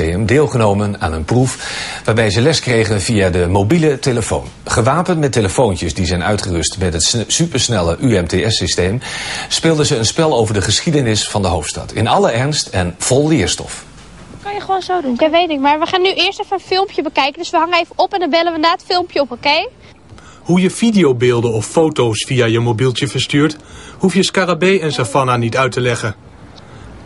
Lyceum deelgenomen aan een proef waarbij ze les kregen via de mobiele telefoon. Gewapend met telefoontjes die zijn uitgerust met het supersnelle UMTS-systeem speelden ze een spel over de geschiedenis van de hoofdstad. In alle ernst en vol leerstof. Kan je gewoon zo doen. Ja, weet ik. Maar we gaan nu eerst even een filmpje bekijken. Dus we hangen even op en dan bellen we na het filmpje op, oké? Hoe je videobeelden of foto's via je mobieltje verstuurt, hoef je Scarabee en Savannah niet uit te leggen.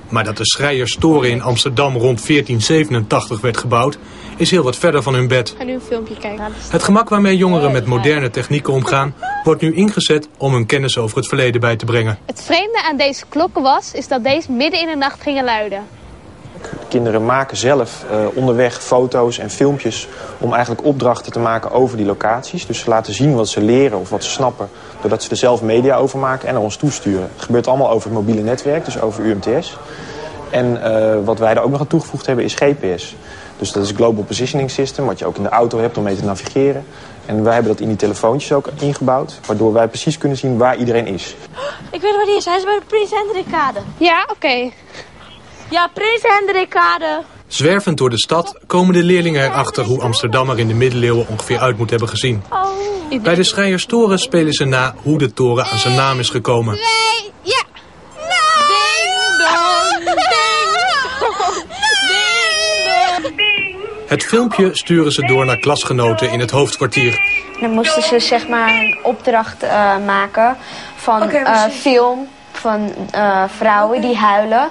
Maar dat de Schreierstoren in Amsterdam rond 1487 werd gebouwd, is heel wat verder van hun bed. Ik ga nu een filmpje kijken. Het gemak waarmee jongeren met moderne technieken omgaan, wordt nu ingezet om hun kennis over het verleden bij te brengen. Het vreemde aan deze klokken was, is dat deze midden in de nacht gingen luiden. Kinderen maken zelf uh, onderweg foto's en filmpjes om eigenlijk opdrachten te maken over die locaties. Dus ze laten zien wat ze leren of wat ze snappen, doordat ze er zelf media over maken en naar ons toesturen. Het gebeurt allemaal over het mobiele netwerk, dus over UMTS. En uh, wat wij daar ook nog aan toegevoegd hebben is GPS. Dus dat is Global Positioning System, wat je ook in de auto hebt om mee te navigeren. En wij hebben dat in die telefoontjes ook ingebouwd, waardoor wij precies kunnen zien waar iedereen is. Ik weet waar die is, hij is bij de Prins Hendrikkade. Ja, oké. Okay. Ja, Prins Hendrikkade. Zwervend door de stad komen de leerlingen erachter hoe Amsterdam er in de middeleeuwen ongeveer uit moet hebben gezien. Oh. Bij de Schreierstoren spelen ze na hoe de toren aan zijn naam is gekomen. Nee, ja. Het filmpje sturen ze door naar klasgenoten in het hoofdkwartier. Dan moesten ze zeg maar een opdracht uh, maken van okay, uh, film van uh, vrouwen die huilen.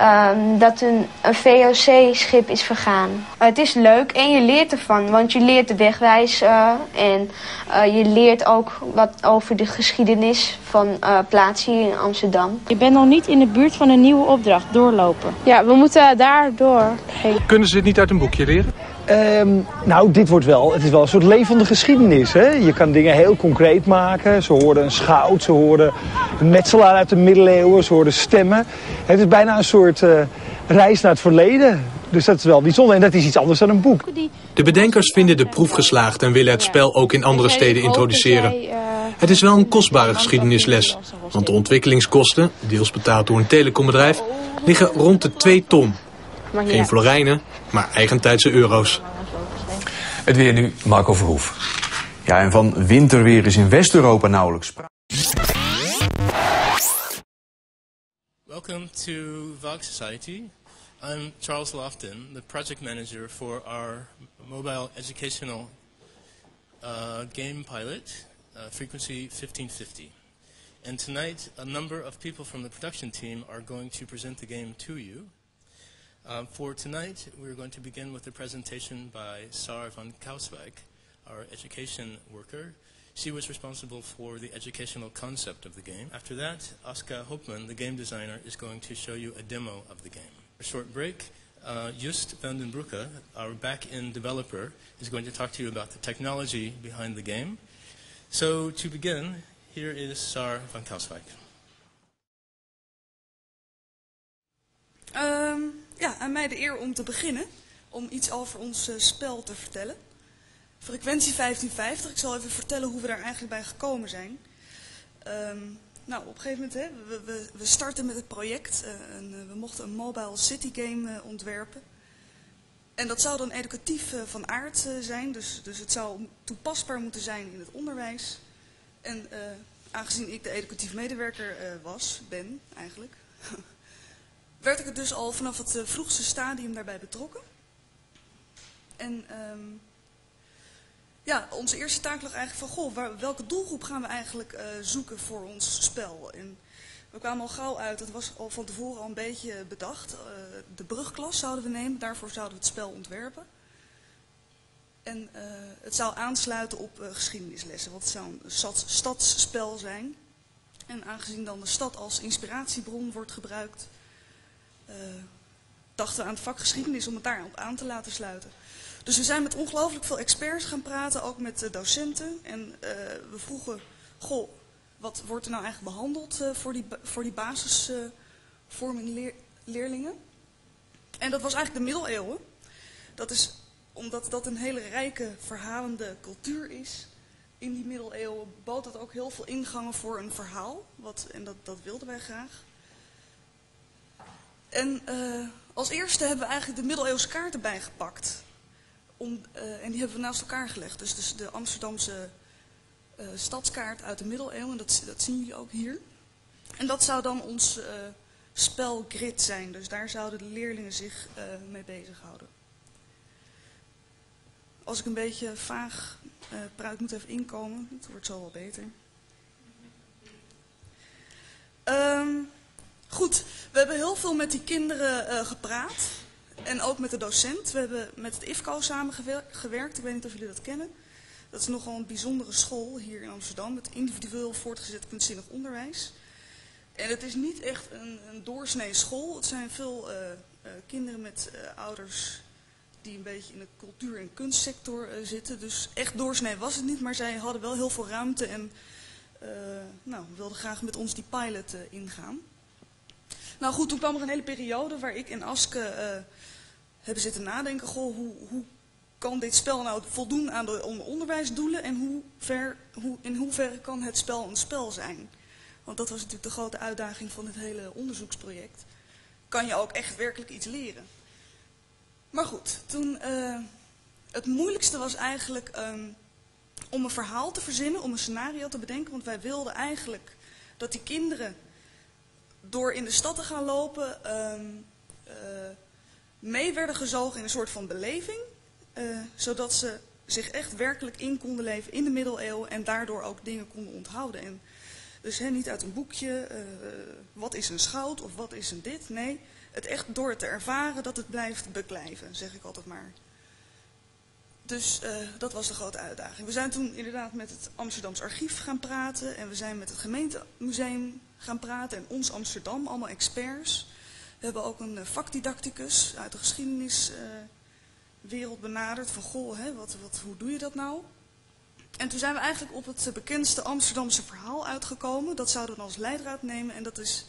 Um, dat een, een VOC-schip is vergaan. het is leuk en je leert ervan, want je leert de wegwijs uh, en uh, je leert ook wat over de geschiedenis van plaatsen hier in Amsterdam. Je bent nog niet in de buurt van een nieuwe opdracht, doorlopen. Ja, we moeten daar doorheen. Kunnen ze dit niet uit een boekje leren? Um, nou, dit wordt wel, het is wel een soort levende geschiedenis. Hè? Je kan dingen heel concreet maken. Ze hoorden een schout, ze hoorden een metselaar uit de middeleeuwen, ze hoorden stemmen. Het is bijna een soort uh, reis naar het verleden. Dus dat is wel bijzonder en dat is iets anders dan een boek. De bedenkers vinden de proef geslaagd en willen het spel ook in andere steden introduceren. Het is wel een kostbare geschiedenisles, want de ontwikkelingskosten, deels betaald door een telecombedrijf, liggen rond de 2 ton. Geen florijnen, maar eigentijdse euro's. Het weer nu, Marco Verhoef. Ja, en van winterweer is in West-Europa nauwelijks sprake. Welcome to VOG Society. I'm Charles Lofton, the project manager for our mobile educational uh, game pilot, uh, Frequency 1550. And tonight, a number of people from the production team are going to present the game to you. Um, for tonight, we're going to begin with a presentation by Sar van Kauswijk, our education worker. She was responsible for the educational concept of the game. After that, Oskar Hopman, the game designer, is going to show you a demo of the game. A short break. Uh, Just van den our back-end developer, is going to talk to you about the technology behind the game. So to begin, here is Sar van Kauswijk. Um, ja, aan mij de eer om te beginnen. Om iets over ons uh, spel te vertellen. Frequentie 1550. Ik zal even vertellen hoe we daar eigenlijk bij gekomen zijn. Um, nou, op een gegeven moment, hè, we, we, we starten met het project. Uh, en, uh, we mochten een mobile city game ontwerpen. En dat zou dan educatief van aard zijn. Dus, dus het zou toepasbaar moeten zijn in het onderwijs. En aangezien ik de educatief medewerker was, ben eigenlijk... werd ik dus al vanaf het uh, vroegste stadium daarbij betrokken. En um, ja, onze eerste taak lag eigenlijk van, goh, welke doelgroep gaan we eigenlijk uh, zoeken voor ons spel? En we kwamen al gauw uit, dat was al van tevoren al een beetje bedacht. Uh, de brugklas zouden we nemen, daarvoor zouden we het spel ontwerpen. En het zou aansluiten op geschiedenislessen, het zou een stadsspel zijn. En aangezien dan de stad als inspiratiebron wordt gebruikt dachten we aan het vak geschiedenis om het daarop aan te laten sluiten. Dus we zijn met ongelooflijk veel experts gaan praten, ook met uh, docenten. En uh, we vroegen, goh, wat wordt er nou eigenlijk behandeld voor, die, voor die basisvorming leer, leerlingen? En dat was eigenlijk de middeleeuwen. Dat is omdat dat een hele rijke verhalende cultuur is. In die middeleeuwen bood dat ook heel veel ingangen voor een verhaal. Wat, en dat, dat wilden wij graag. En als eerste hebben we eigenlijk de middeleeuwse kaarten bijgepakt. Om, en die hebben we naast elkaar gelegd. Dus, dus de Amsterdamse stadskaart uit de middeleeuwen, dat, dat zien jullie ook hier. En dat zou dan ons spelgrid zijn. Dus daar zouden de leerlingen zich mee bezighouden. Als ik een beetje vaag praat, moet even inkomen. Het wordt zo wel beter. Um, goed, we hebben heel veel met die kinderen uh, gepraat. En ook met de docent. We hebben met het IFCO samengewerkt. Ik weet niet of jullie dat kennen. Dat is nogal een bijzondere school hier in Amsterdam. Met individueel voortgezet kunstzinnig onderwijs. En het is niet echt een, een doorsnee school. Het zijn veel uh, uh, kinderen met ouders die een beetje in de cultuur- en kunstsector zitten. Dus echt doorsnee was het niet, maar zij hadden wel heel veel ruimte en nou, wilden graag met ons die pilot ingaan. Nou goed, toen kwam er een hele periode waar ik en Aske hebben zitten nadenken. Goh, hoe, hoe kan dit spel nou voldoen aan de onderwijsdoelen en hoe ver, hoe, in hoeverre kan het spel een spel zijn? Want dat was natuurlijk de grote uitdaging van het hele onderzoeksproject. Kan je ook echt werkelijk iets leren? Maar goed, toen, uh, het moeilijkste was eigenlijk um, om een verhaal te verzinnen, om een scenario te bedenken. Want wij wilden eigenlijk dat die kinderen door in de stad te gaan lopen, um, uh, mee werden gezogen in een soort van beleving. Uh, zodat ze zich echt werkelijk in konden leven in de middeleeuwen en daardoor ook dingen konden onthouden. En dus niet uit een boekje, uh, wat is een schout of wat is een dit. Nee, het echt door te ervaren dat het blijft beklijven, zeg ik altijd maar. Dus dat was de grote uitdaging. We zijn toen inderdaad met het Amsterdams Archief gaan praten. En we zijn met het gemeentemuseum gaan praten. En ons Amsterdam, allemaal experts. We hebben ook een vakdidacticus uit de geschiedeniswereld uh, benaderd. Van goh, hè, wat, wat, hoe doe je dat nou? En toen zijn we eigenlijk op het bekendste Amsterdamse verhaal uitgekomen. Dat zouden we als leidraad nemen en dat is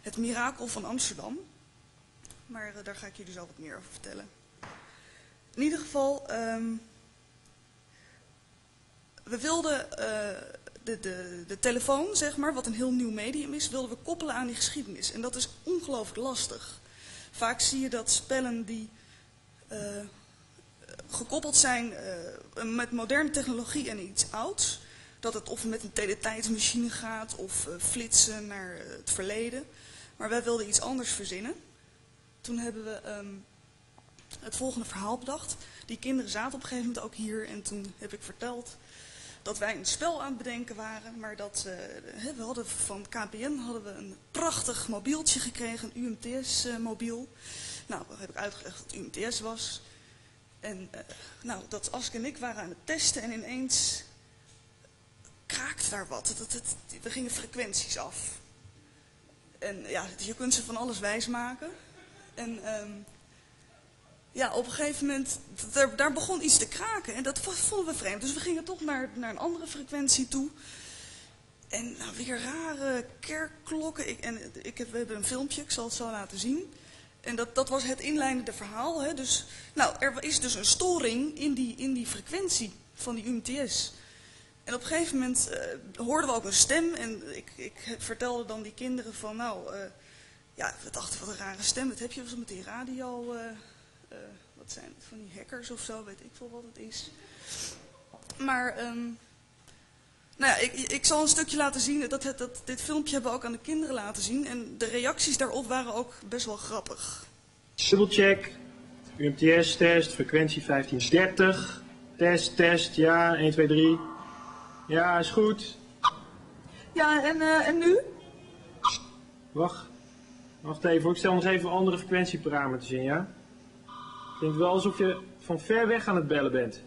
het mirakel van Amsterdam. Maar daar ga ik jullie zo wat meer over vertellen. In ieder geval, um, we wilden de, de, de telefoon, zeg maar, wat een heel nieuw medium is, wilden we koppelen aan die geschiedenis. En dat is ongelooflijk lastig. Vaak zie je dat spellen die... Uh, gekoppeld zijn uh, met moderne technologie en iets ouds. Dat het of met een teletijdsmachine gaat of uh, flitsen naar het verleden. Maar wij wilden iets anders verzinnen. Toen hebben we um, het volgende verhaal bedacht. Die kinderen zaten op een gegeven moment ook hier en toen heb ik verteld dat wij een spel aan het bedenken waren. Maar dat we hadden van KPN hadden we een prachtig mobieltje gekregen, een UMTS mobiel. Nou, dat heb ik uitgelegd wat UMTS was. En uh, nou, dat Ask en ik waren aan het testen en ineens kraakte daar wat. Dat, dat, er gingen frequenties af. En ja, je kunt ze van alles wijsmaken. En um, ja, op een gegeven moment, daar, begon iets te kraken. En dat vonden we vreemd. Dus we gingen toch naar, naar een andere frequentie toe. En nou, weer rare kerkklokken. Ik, en ik heb, we hebben een filmpje, ik zal het zo laten zien. En dat, dat was het inleidende verhaal. Hè? Dus, nou, er is dus een storing in die, in die frequentie van die UMTS. En op een gegeven moment uh, hoorden we ook een stem. En ik, ik vertelde dan die kinderen van, nou, uh, ja, we dachten wat een rare stem. Dat heb je met die radio, uh, wat zijn het, van die hackers of zo, weet ik veel wat het is. Maar... Um, nou ja, ik, ik zal een stukje laten zien. Dat, dat, dit filmpje hebben we ook aan de kinderen laten zien. En de reacties daarop waren ook best wel grappig. Dubbelcheck. UMTS-test, frequentie 1530. Test, test, ja, 1, 2, 3. Ja, is goed. Ja, en, uh, en nu? Wacht. Wacht even, ik stel nog even andere frequentieparameters in, ja? Klinkt wel alsof je van ver weg aan het bellen bent.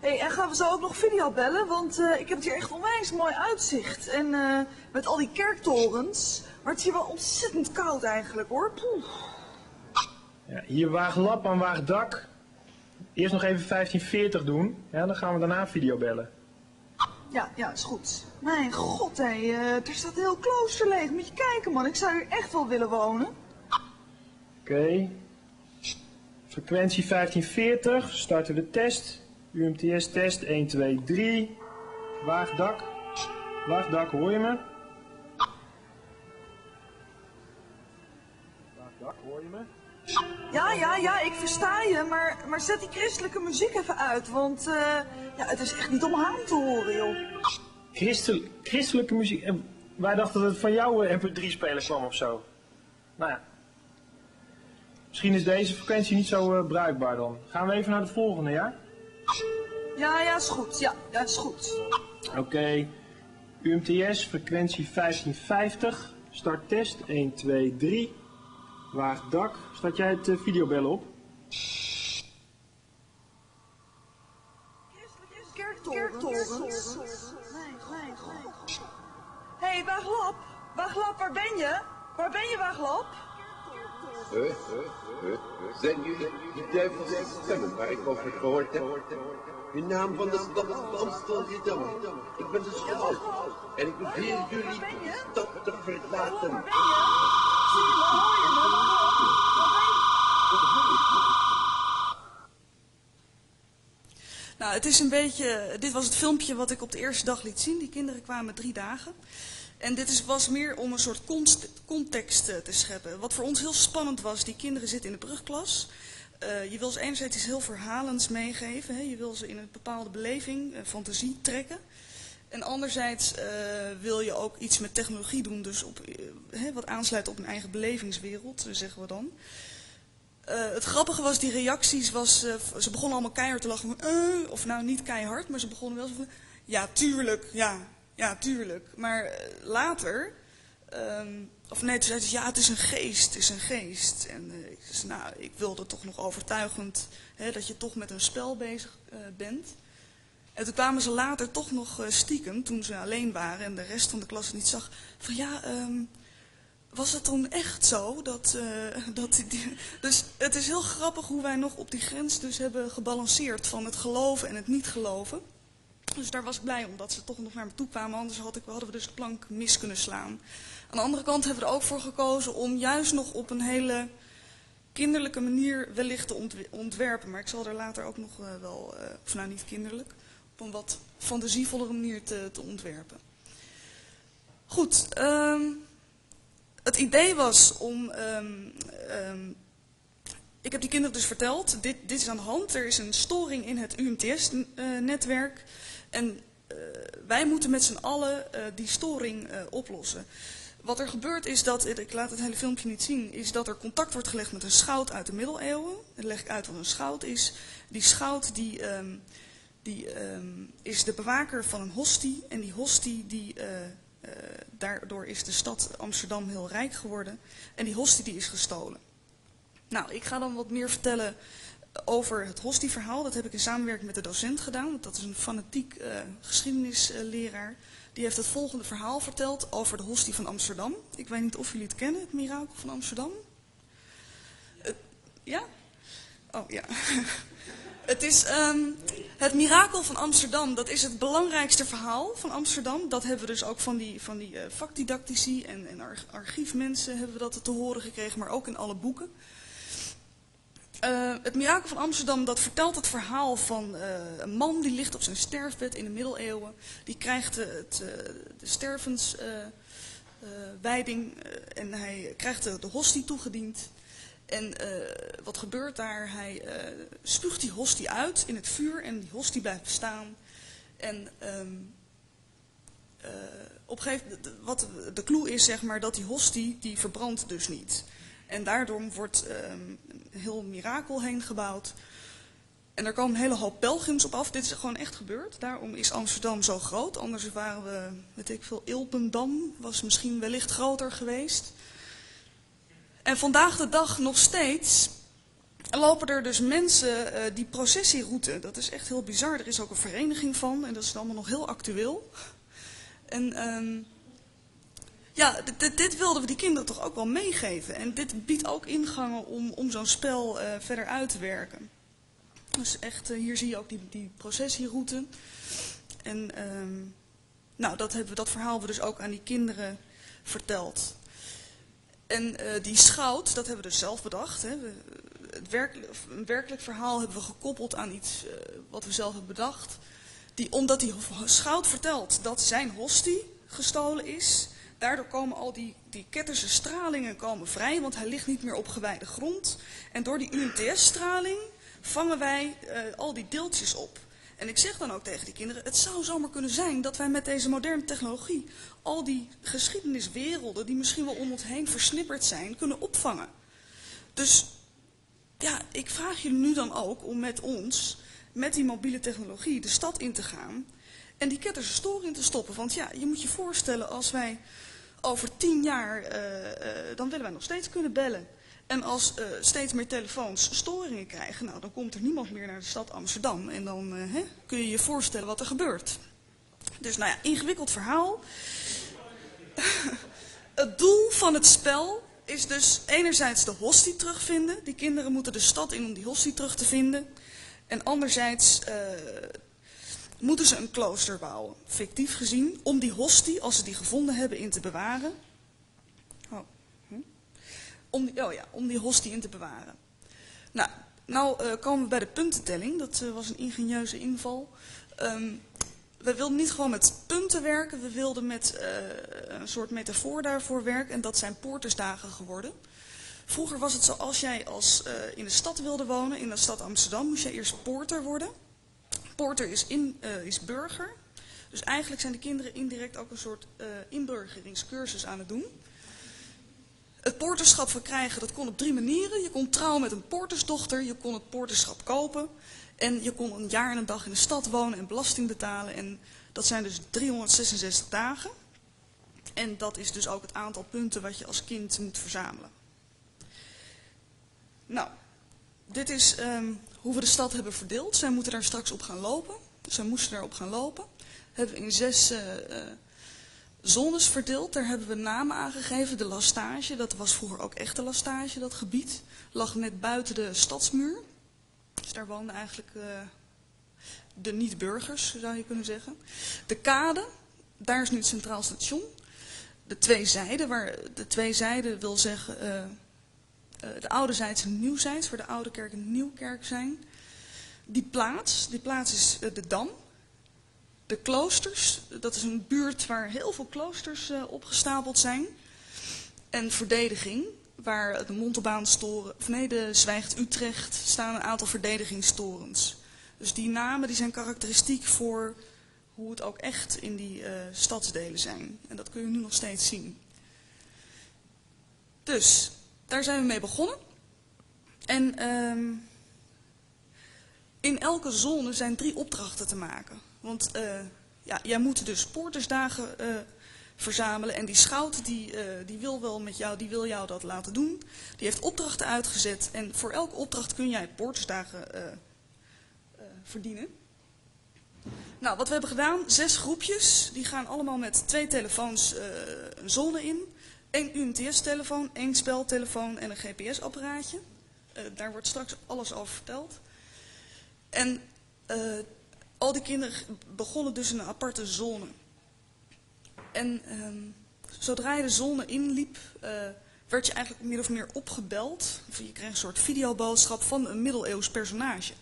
Hey, en gaan we zo ook nog video bellen? Want uh, ik heb het hier echt onwijs mooi uitzicht. En uh, met al die kerktorens. Maar het is hier wel ontzettend koud eigenlijk hoor. Poeh. Ja, hier waag lap aan waag dak. Eerst nog even 1540 doen. Ja, dan gaan we daarna video bellen. Ja, ja, is goed. Mijn god, hé. Uh, er staat heel klooster leeg. Moet je kijken man, ik zou hier echt wel willen wonen. Oké. Okay. Frequentie 1540. Starten we de test. UMTS test 1, 2, 3. Waagdak. Waagdak, hoor je me? Dag, hoor je me? Ja, ja, ja, ik versta je, maar, maar zet die christelijke muziek even uit, want uh, ja, het is echt niet om aan te horen, joh. Christel, christelijke muziek? En wij dachten dat het van jouw mp3-speler kwam of zo. Nou ja. Misschien is deze frequentie niet zo uh, bruikbaar dan. Gaan we even naar de volgende, ja? Ja, ja, is goed. Ja, ja is goed. Oké. Okay. UMTS, frequentie 1550. Start test 1, 2, 3. Waag dak. Start jij het uh, videobellen op? Kerktoren. Hé, hey, Waaglap. Waaglap, waar ben je? Waar ben je, Waaglap? Zijn jullie de duivelse stemmen waar ik over gehoord heb? In naam van de stad Amsterdam. Ik ben de schaal. En ik beveel jullie de stad te verlaten. Nou, het is een beetje, dit was het filmpje wat ik op de eerste dag liet zien. Die kinderen kwamen drie dagen. En dit is, was meer om een soort context te scheppen. Wat voor ons heel spannend was, die kinderen zitten in de brugklas. Uh, je wil ze enerzijds iets heel verhalends meegeven. Hè? Je wil ze in een bepaalde beleving, uh, fantasie trekken. En anderzijds wil je ook iets met technologie doen, dus op, wat aansluit op een eigen belevingswereld, zeggen we dan. het grappige was, die reacties was, ze begonnen allemaal keihard te lachen. Van, of nou niet keihard, maar ze begonnen wel zo van, ja tuurlijk, ja, ja tuurlijk. Maar later Um, of nee, toen zei ze, ja, het is een geest, het is een geest. En uh, ik nou, ik wilde toch nog overtuigend hè, dat je toch met een spel bezig uh, bent. En toen kwamen ze later toch nog stiekem, toen ze alleen waren en de rest van de klas niet zag, van ja, um, was het dan echt zo? Dat, dat die, dus het is heel grappig hoe wij nog op die grens dus hebben gebalanceerd van het geloven en het niet geloven. Dus daar was ik blij om dat ze toch nog naar me toe kwamen, anders had ik, hadden we dus de plank mis kunnen slaan. Aan de andere kant hebben we er ook voor gekozen om juist nog op een hele kinderlijke manier wellicht te ontwerpen. Maar ik zal er later ook nog uh, wel, uh, of nou niet kinderlijk, op een wat fantasievollere manier te, te ontwerpen. Goed, um, het idee was om, um, um, ik heb die kinderen dus verteld, dit, dit is aan de hand, er is een storing in het UMTS-netwerk. En wij moeten met z'n allen die storing oplossen. Wat er gebeurt is dat, ik laat het hele filmpje niet zien, is dat er contact wordt gelegd met een schout uit de middeleeuwen. Dan leg ik uit wat een schout is. Die schout die, um, die um, is de bewaker van een hostie. En die hostie, die, daardoor is de stad Amsterdam heel rijk geworden. En die hostie die is gestolen. Nou, ik ga dan wat meer vertellen over het hostieverhaal. Dat heb ik in samenwerking met de docent gedaan. Want dat is een fanatiek uh, geschiedenisleraar. Die heeft het volgende verhaal verteld over de hostie van Amsterdam. Ik weet niet of jullie het kennen, het mirakel van Amsterdam. Het, ja? Oh ja. Het is um, het mirakel van Amsterdam. Dat is het belangrijkste verhaal van Amsterdam. Dat hebben we dus ook van die, van die uh, vakdidactici en, en archiefmensen hebben we dat te horen gekregen, maar ook in alle boeken. Uh, het mirakel van Amsterdam, dat vertelt het verhaal van uh, een man die ligt op zijn sterfbed in de middeleeuwen. Die krijgt uh, het, de stervenswijding en hij krijgt de, hostie toegediend. En wat gebeurt daar? Hij spuugt die hostie uit in het vuur en die hostie blijft bestaan. En um, wat de clue is zeg maar, dat die hostie, die verbrandt dus niet. En daardoor wordt um, een heel mirakel heen gebouwd. En er komen een hele hoop pelgrims op af. Dit is gewoon echt gebeurd. Daarom is Amsterdam zo groot. Anders waren we, weet ik veel, Ilpendam was misschien wellicht groter geweest. En vandaag de dag nog steeds lopen er dus mensen uh, die processieroute. Dat is echt heel bizar. Er is ook een vereniging van en dat is allemaal nog heel actueel. En um, ja, dit, wilden we die kinderen toch ook wel meegeven. En dit biedt ook ingangen om, om zo'n spel uh, verder uit te werken. Dus echt, uh, hier zie je ook die, die processieroute. En um, nou, dat, hebben we, dat verhaal hebben we dus ook aan die kinderen verteld. En uh, die schout, dat hebben we dus zelf bedacht. Hè. We, een werkelijk verhaal hebben we gekoppeld aan iets wat we zelf hebben bedacht. Die, omdat die schout vertelt dat zijn hostie gestolen is daardoor komen al die, die ketterse stralingen komen vrij, want hij ligt niet meer op gewijde grond. En door die UMTS-straling vangen wij uh, al die deeltjes op. En ik zeg dan ook tegen die kinderen, het zou zomaar kunnen zijn dat wij met deze moderne technologie al die geschiedeniswerelden die misschien wel om ons heen versnipperd zijn, kunnen opvangen. Dus ja, ik vraag jullie nu dan ook om met ons, met die mobiele technologie, de stad in te gaan en die ketterse storing te stoppen. Want ja, je moet je voorstellen als wij over tien jaar, uh, uh, dan willen wij nog steeds kunnen bellen. En als uh, steeds meer telefoons storingen krijgen, nou, dan komt er niemand meer naar de stad Amsterdam. En dan hè, kun je je voorstellen wat er gebeurt. Dus nou ja, ingewikkeld verhaal. het doel van het spel is dus enerzijds de hostie terugvinden. Die kinderen moeten de stad in om die hostie terug te vinden. En anderzijds moeten ze een klooster bouwen, fictief gezien, om die hostie, als ze die gevonden hebben, in te bewaren. Oh, hm? om, oh ja, om die hostie in te bewaren. Nou, nou uh, komen we bij de puntentelling. Dat uh, was een ingenieuze inval. Um, we wilden niet gewoon met punten werken, we wilden met uh, een soort metafoor daarvoor werken en dat zijn poortersdagen geworden. Vroeger was het zo, als jij als, in de stad wilde wonen, in de stad Amsterdam, moest je eerst poorter worden. Porter is, in, uh, is burger, dus eigenlijk zijn de kinderen indirect ook een soort inburgeringscursus aan het doen. Het poorterschap verkrijgen, dat kon op drie manieren. Je kon trouwen met een poortersdochter, je kon het poorterschap kopen en je kon een jaar en een dag in de stad wonen en belasting betalen. En dat zijn dus 366 dagen. En dat is dus ook het aantal punten wat je als kind moet verzamelen. Nou, dit is um, hoe we de stad hebben verdeeld. Zij moeten daar straks op gaan lopen. Zij moesten daarop gaan lopen. Hebben we in zes uh, uh, zones verdeeld. Daar hebben we namen aangegeven. De lastage, dat was vroeger ook echt de lastage, dat gebied. Lag net buiten de stadsmuur. Dus daar woonden eigenlijk uh, de niet-burgers, zou je kunnen zeggen. De kade, daar is nu het Centraal Station. De twee zijden, waar de twee zijden wil zeggen uh, de oude zijds en nieuwzijds, waar de oude kerk en de nieuwkerk zijn. Die plaats, die plaats is de Dam. De kloosters, dat is een buurt waar heel veel kloosters opgestapeld zijn. En verdediging, waar de Montelbaanstoren, of nee, de Zwijgt Utrecht, staan een aantal verdedigingstorens. Dus die namen die zijn karakteristiek voor hoe het ook echt in die stadsdelen zijn. En dat kun je nu nog steeds zien. Dus, daar zijn we mee begonnen. En um, in elke zone zijn drie opdrachten te maken. Want uh, ja, jij moet dus poortersdagen uh, verzamelen. En die schout die, uh, die wil wel met jou, die wil jou dat laten doen. Die heeft opdrachten uitgezet. En voor elke opdracht kun jij poortersdagen verdienen. Nou, wat we hebben gedaan, zes groepjes. Die gaan allemaal met twee telefoons een zone in. Eén UMTS-telefoon, één speltelefoon en een GPS-apparaatje. daar wordt straks alles over verteld. En al die kinderen begonnen dus in een aparte zone. En um, zodra je de zone inliep, uh, werd je eigenlijk min of meer opgebeld. Je kreeg een soort videoboodschap van een middeleeuws personage.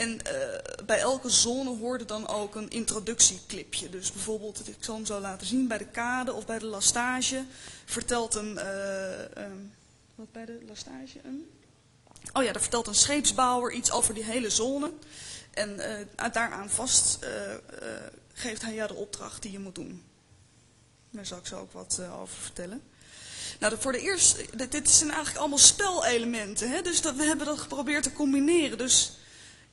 En uh, bij elke zone hoorde dan ook een introductieclipje. Dus bijvoorbeeld, ik zal hem zo laten zien, bij de kade of bij de lastage vertelt een... Uh, wat bij de lastage? Een? Oh ja, daar vertelt een scheepsbouwer iets over die hele zone. En uh, daaraan vast geeft hij jou de opdracht die je moet doen. Daar zal ik zo ook wat over vertellen. Nou, voor de eerste, dit, dit zijn eigenlijk allemaal spelelementen. Hè? Dus dat, we hebben dat geprobeerd te combineren. Dus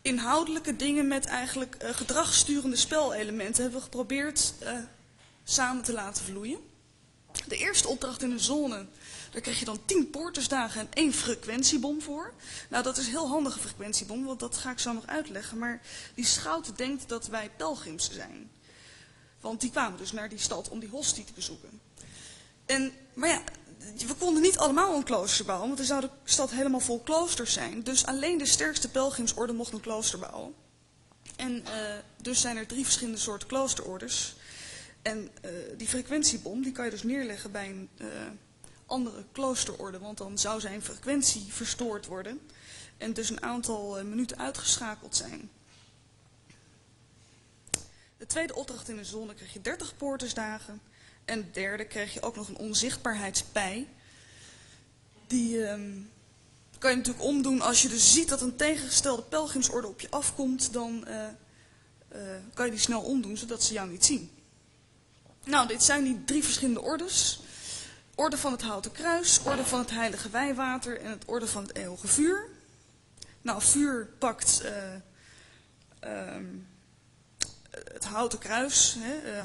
inhoudelijke dingen met eigenlijk uh, gedragssturende spelelementen hebben we geprobeerd uh, samen te laten vloeien. De eerste opdracht in de zone, daar krijg je dan 10 poortersdagen en één frequentiebom voor. Nou, dat is een heel handige frequentiebom, want dat ga ik zo nog uitleggen. Maar die schout denkt dat wij pelgrims zijn. Want die kwamen dus naar die stad om die hostie te bezoeken. En, maar ja, we konden niet allemaal een klooster bouwen, want dan zou de stad helemaal vol kloosters zijn. Dus alleen de sterkste pelgrimsorde mocht een klooster bouwen. En uh, dus zijn er drie verschillende soorten kloosterorders. En uh, die frequentiebom, die kan je dus neerleggen bij een uh, andere kloosterorde, want dan zou zijn frequentie verstoord worden. En dus een aantal minuten uitgeschakeld zijn. De tweede opdracht in de zone krijg je 30 poortersdagen En de derde kreeg je ook nog een onzichtbaarheidspij. Die ehm, kan je natuurlijk omdoen als je dus ziet dat een tegengestelde pelgrimsorde op je afkomt. Dan uh, uh, kan je die snel omdoen, zodat ze jou niet zien. Nou, dit zijn die drie verschillende ordes. Orde van het Houten Kruis, Orde van het Heilige Wijwater en het Orde van het Eeuwige Vuur. Nou, vuur pakt uh, het Houten Kruis. Hè,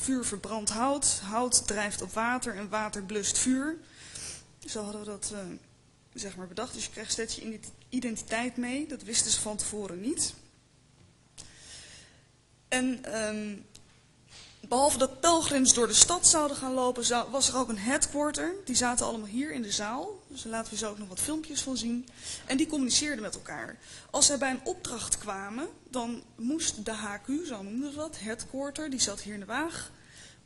vuur verbrandt hout, hout drijft op water en water blust vuur. Zo hadden we dat zeg maar bedacht. Dus je krijgt steeds je identiteit mee. Dat wisten ze van tevoren niet. En um, behalve dat pelgrims door de stad zouden gaan lopen, was er ook een headquarter. Die zaten allemaal hier in de zaal. Dus daar laten we zo ook nog wat filmpjes van zien. En die communiceerden met elkaar. Als zij bij een opdracht kwamen, dan moest de HQ, zo noemden ze dat, headquarter, die zat hier in de waag,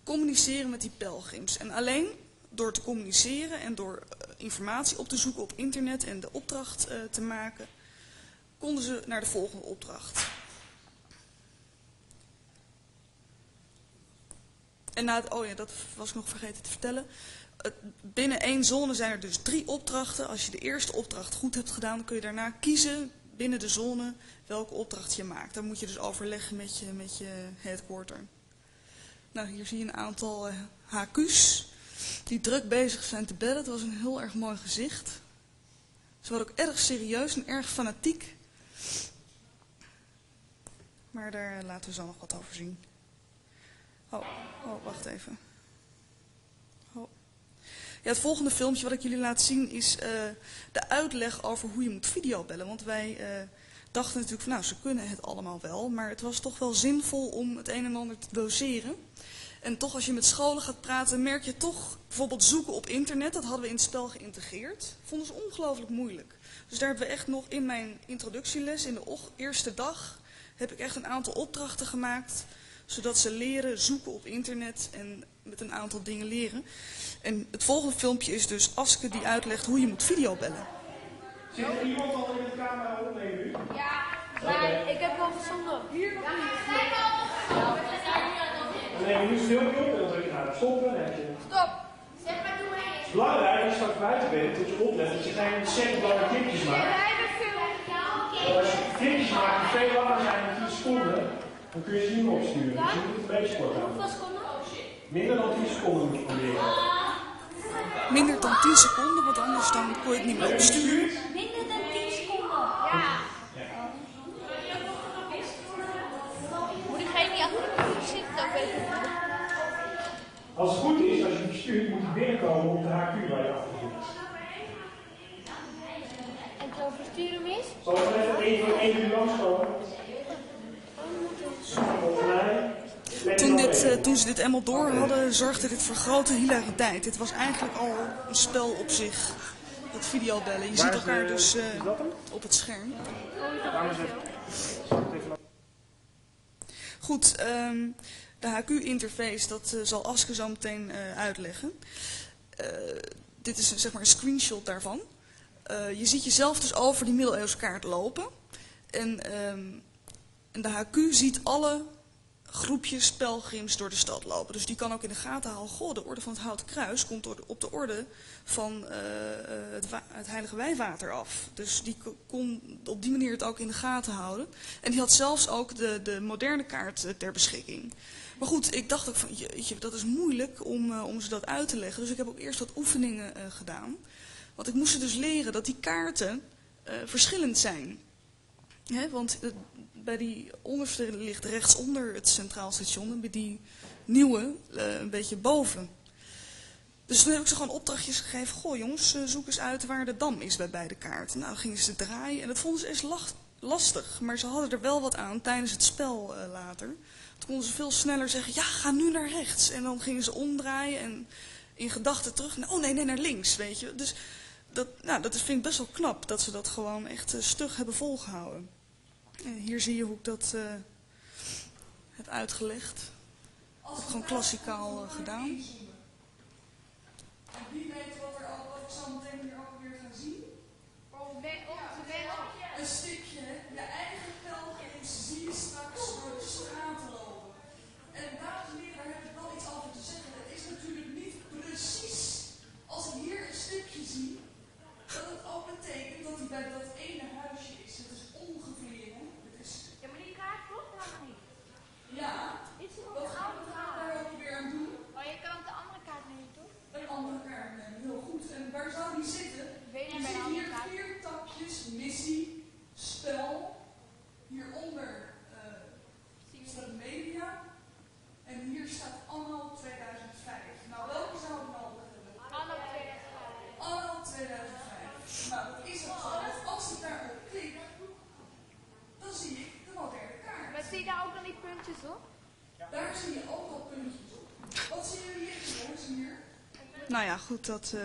communiceren met die pelgrims. En alleen door te communiceren en door uh, informatie op te zoeken op internet en de opdracht uh, te maken, konden ze naar de volgende opdracht. En na het, oh ja, dat was ik nog vergeten te vertellen. binnen één zone zijn er dus drie opdrachten. Als je de eerste opdracht goed hebt gedaan, kun je daarna kiezen binnen de zone welke opdracht je maakt. Dan moet je dus overleggen met je, met je headquarter. Nou, hier zie je een aantal uh, HQ's die druk bezig zijn te bellen. Het was een heel erg mooi gezicht. Ze waren ook erg serieus en erg fanatiek. Maar daar laten we zo nog wat over zien. Oh, oh wacht even. Oh. Het volgende filmpje wat ik jullie laat zien is uh, de uitleg over hoe je moet videobellen. Want wij uh, dachten natuurlijk van nou, ze kunnen het allemaal wel. Maar het was toch wel zinvol om het een en ander te doseren. En toch als je met scholen gaat praten, merk je toch bijvoorbeeld zoeken op internet. Dat hadden we in het spel geïntegreerd. Vonden ze ongelooflijk moeilijk. Dus daar hebben we echt nog in mijn introductieles, in de eerste dag, heb ik echt een aantal opdrachten gemaakt. Zodat ze leren zoeken op internet en met een aantal dingen leren. En het volgende filmpje is dus Aske die uitlegt hoe je moet videobellen. Zit er iemand al in de camera opnemen nu? Ja, maar ik heb wel gezonden. Hier nog niet. Dan neem je nu stil op en dan druk je naar stoppen. Stop. Zeg maar doe maar Het is belangrijk als je straks buiten bent, dat je oplet dat je geen sekundare clipjes maakt. Als je clipjes maakt die veel langer zijn dan 10 seconden, dan kun je ze niet meer opsturen. Dus je moet het een beetje kort houden. Minder dan 10 seconden moet je proberen. Minder dan 10 seconden, want anders dan kon je het niet meer opsturen. Minder dan 10 seconden. Ja. Moet diegene die achter de computer zit het ook weten? Als het goed is, als je hem stuurt, moet hij binnenkomen op de HQ waar je achter zit. En zo versturen hem is? Zal ik even één voor één uur langskomen? Toen, dit, uh, toen ze dit eenmaal door hadden, zorgde dit voor grote hilariteit. Het was eigenlijk al een spel op zich, dat videobellen. Je ziet elkaar dus uh, op het scherm. Goed, um, de HQ-interface, dat uh, zal Aske zo meteen uitleggen. dit is zeg maar een screenshot daarvan. je ziet jezelf dus over die middeleeuwse kaart lopen. En, um, en de HQ ziet alle groepjes pelgrims door de stad lopen. Dus die kan ook in de gaten houden. Goh, de orde van het Houten Kruis komt op de orde van uh, het, het, Heilige Wijwater af. Dus die kon op die manier het ook in de gaten houden. En die had zelfs ook de, de moderne kaart ter beschikking. Maar goed, ik dacht ook van, jeetje, dat is moeilijk om, om ze dat uit te leggen. Dus ik heb ook eerst wat oefeningen gedaan. Want ik moest dus leren dat die kaarten verschillend zijn. Want bij die onderste ligt rechtsonder het centraal station en bij die nieuwe uh, een beetje boven. Dus toen heb ik ze gewoon opdrachtjes gegeven. Goh jongens, uh, zoek eens uit waar de dam is bij beide kaarten. Nou, gingen ze draaien en dat vonden ze eens lastig. Maar ze hadden er wel wat aan tijdens het spel uh, later. Toen konden ze veel sneller zeggen, ja, ga nu naar rechts. En dan gingen ze omdraaien en in gedachten terug. Oh nee, nee, naar links, weet je. Dus dat, nou, dat vind ik best wel knap dat ze dat gewoon echt stug hebben volgehouden. En hier zie je hoe ik dat uh, heb uitgelegd. Gewoon klassikaal uh, gedaan. En wie weet wat, er al, wat ik zo meteen hier ook weer gaan zien? Oh, op ja, een stukje, je eigen pelgrims zie je straks door de straten lopen. En dames en heren, daar heb ik wel iets over te zeggen. Het is natuurlijk nou ja, goed, dat, uh,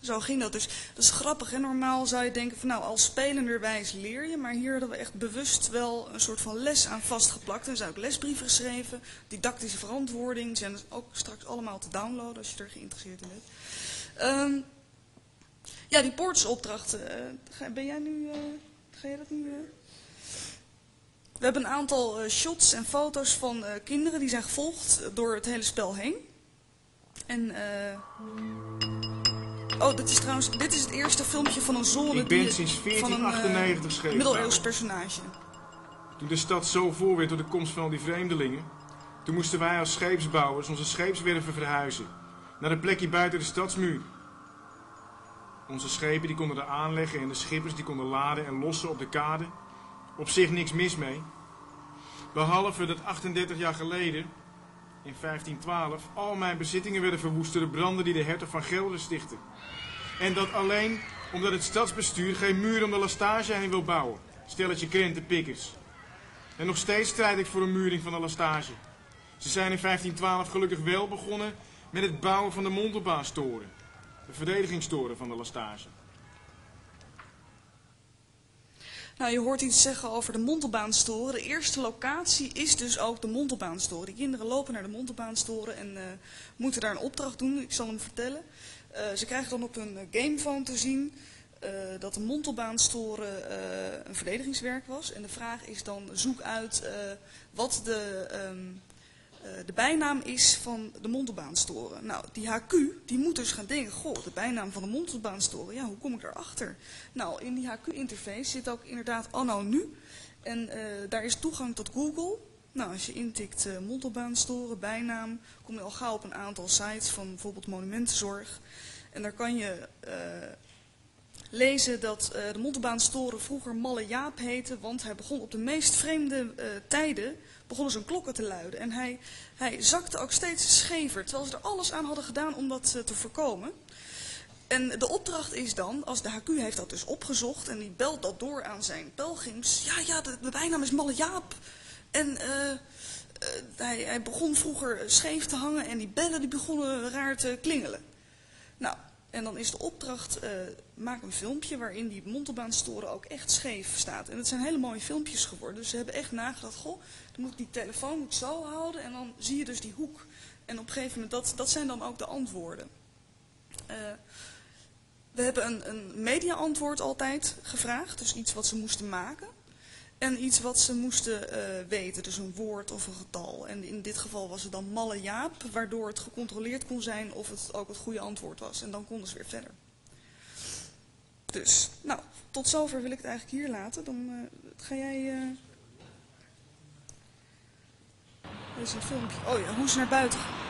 zo ging dat dus. Dat is grappig, hè? Normaal zou je denken van nou, als spelenderwijs leer je. Maar hier hadden we echt bewust wel een soort van les aan vastgeplakt. En zijn ook lesbrieven geschreven. Didactische verantwoording. Zijn ook straks allemaal te downloaden als je er geïnteresseerd in bent. Um, ja, die poortsopdrachten. Uh, ben jij nu... Uh, ga jij dat nu... We hebben een aantal shots en foto's van kinderen die zijn gevolgd door het hele spel heen. En... eh Oh, dit is trouwens, dit is het eerste filmpje van een zone Ik ben sinds 1498 van een middeleeuws personage. Toen de stad zo vol werd door de komst van al die vreemdelingen, toen moesten wij als scheepsbouwers onze scheepswerven verhuizen naar een plekje buiten de stadsmuur. Onze schepen die konden er aanleggen en de schippers die konden laden en lossen op de kade. Op zich niks mis mee. Behalve dat 38 jaar geleden, in 1512, al mijn bezittingen werden verwoest door de branden die de hertog van Gelder stichtte. En dat alleen omdat het stadsbestuur geen muur om de lastage heen wil bouwen. Stelletje krentenpikkers. En nog steeds strijd ik voor een muring van de lastage. Ze zijn in 1512 gelukkig wel begonnen met het bouwen van de Montelbaanstoren. De verdedigingstoren van de lastage. Nou, je hoort iets zeggen over de Montelbaanstoren. De eerste locatie is dus ook de Montelbaanstoren. Die kinderen lopen naar de Montelbaanstoren en uh, moeten daar een opdracht doen. Ik zal hem vertellen. Uh, ze krijgen dan op hun gamephone te zien dat de Montelbaanstoren een verdedigingswerk was. En de vraag is dan, zoek uit wat de... Um, de bijnaam is van de Montelbaanstoren. Nou, die HQ, die moet dus gaan denken, goh, de bijnaam van de Montelbaanstoren, ja, hoe kom ik daarachter? Nou, in die HQ-interface zit ook inderdaad anno nu. En uh, daar is toegang tot Google. Nou, als je intikt uh, Montelbaanstoren, bijnaam, kom je al gauw op een aantal sites van bijvoorbeeld Monumentenzorg. En daar kan je lezen dat de Montelbaanstoren vroeger Malle Jaap heette, want hij begon op de meest vreemde tijden, begonnen zijn klokken te luiden. En hij, hij zakte ook steeds schever, terwijl ze er alles aan hadden gedaan om dat uh, te voorkomen. En de opdracht is dan, als de HQ heeft dat dus opgezocht en die belt dat door aan zijn pelgrims. Ja, ja, de, bijnaam is Malle Jaap. En hij, hij begon vroeger scheef te hangen en die bellen die begonnen raar te klingelen. Nou, en dan is de opdracht, uh, maak een filmpje waarin die Montelbaanstoren ook echt scheef staat. En het zijn hele mooie filmpjes geworden. Dus ze hebben echt nagedacht, goh, dan moet die telefoon moet zo houden en dan zie je dus die hoek. En op een gegeven moment, dat, dat zijn dan ook de antwoorden. Uh, we hebben een, een media-antwoord altijd gevraagd, dus iets wat ze moesten maken. En iets wat ze moesten uh, weten, dus een woord of een getal. En in dit geval was het dan malle jaap, waardoor het gecontroleerd kon zijn of het ook het goede antwoord was. En dan konden ze weer verder. Dus, nou, tot zover wil ik het eigenlijk hier laten. Dan uh, ga jij... Uh... Dit is een filmpje. Oh ja, hoe ze naar buiten gaan.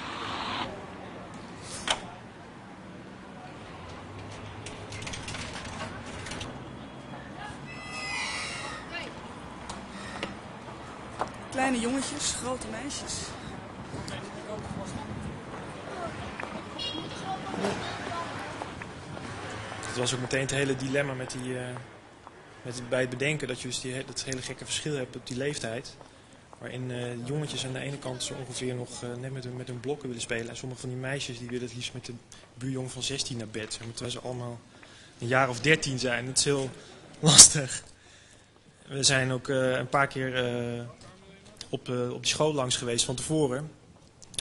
Kleine jongetjes, grote meisjes. Het was ook meteen het hele dilemma met die, uh, met het, bij het bedenken dat je dus die, dat hele gekke verschil hebt op die leeftijd. Waarin uh, jongetjes aan de ene kant zo ongeveer nog uh, net met hun, met hun blokken willen spelen. En sommige van die meisjes die willen het liefst met de buurjongen van 16 naar bed. Terwijl ze allemaal een jaar of 13 zijn. Dat is heel lastig. We zijn ook een paar keer op, uh, op die school langs geweest van tevoren.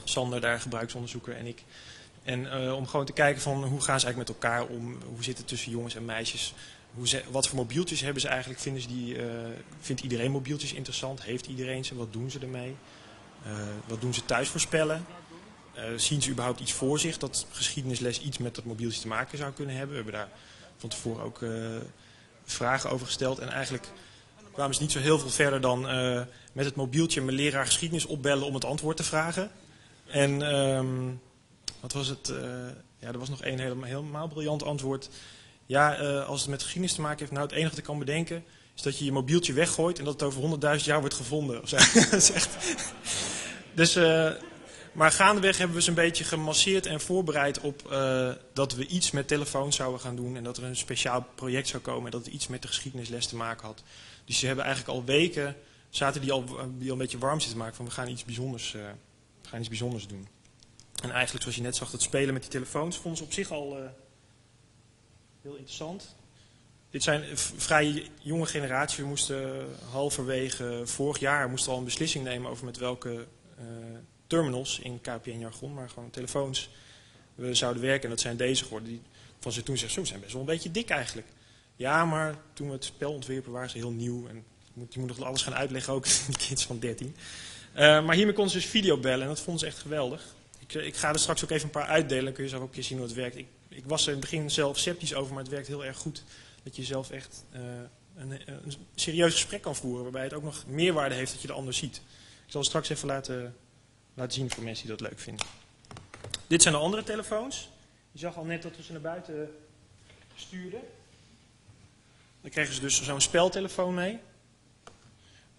Sander, daar gebruiksonderzoeker en ik. En uh, om gewoon te kijken van hoe gaan ze eigenlijk met elkaar om. Hoe zit het tussen jongens en meisjes. Hoe wat voor mobieltjes hebben ze eigenlijk? Vinden ze die, uh, vindt iedereen mobieltjes interessant? Heeft iedereen ze? Wat doen ze ermee? wat doen ze thuis voor spellen? zien ze überhaupt iets voor zich dat geschiedenisles iets met dat mobieltje te maken zou kunnen hebben? We hebben daar van tevoren ook vragen over gesteld. En eigenlijk kwamen ze niet zo heel veel verder dan met het mobieltje mijn leraar geschiedenis opbellen om het antwoord te vragen. En um, wat was het? Uh, ja, er was nog één helemaal, helemaal briljant antwoord. Ja, uh, als het met geschiedenis te maken heeft, nou het enige wat ik kan bedenken is dat je je mobieltje weggooit en dat het over 100.000 jaar wordt gevonden. dat is echt... Dus, maar gaandeweg hebben we ze een beetje gemasseerd en voorbereid op dat we iets met telefoons zouden gaan doen. En dat er een speciaal project zou komen en dat het iets met de geschiedenisles te maken had. Dus ze hebben eigenlijk al weken, zaten die al, die al een beetje warm zitten maken van we gaan iets bijzonders, uh, we gaan iets bijzonders doen. En eigenlijk, zoals je net zag, dat spelen met die telefoons vonden ze op zich al heel interessant. Dit zijn vrij jonge generaties. We moesten halverwege vorig jaar moesten al een beslissing nemen over met welke terminals in KPN-jargon, maar gewoon telefoons, we zouden werken. En dat zijn deze geworden. Die van ze toen zeggen, zo zijn best wel een beetje dik eigenlijk. Ja, maar toen we het spel ontwerpen waren ze heel nieuw. En die moet nog alles gaan uitleggen, ook die kids van 13. Uh, maar hiermee konden ze dus video bellen en dat vonden ze echt geweldig. Ik, eh, ik, ga er straks ook even een paar uitdelen, dan kun je zelf ook een keer zien hoe het werkt. Ik, ik, was er in het begin zelf sceptisch over, maar het werkt heel erg goed. Dat je zelf echt uh, een, een, serieus gesprek kan voeren, waarbij het ook nog meerwaarde heeft dat je de ander ziet. Ik zal het straks even laten, laten zien voor mensen die dat leuk vinden. Dit zijn de andere telefoons. Je zag al net dat we ze naar buiten stuurden. Dan kregen ze dus zo'n speltelefoon mee.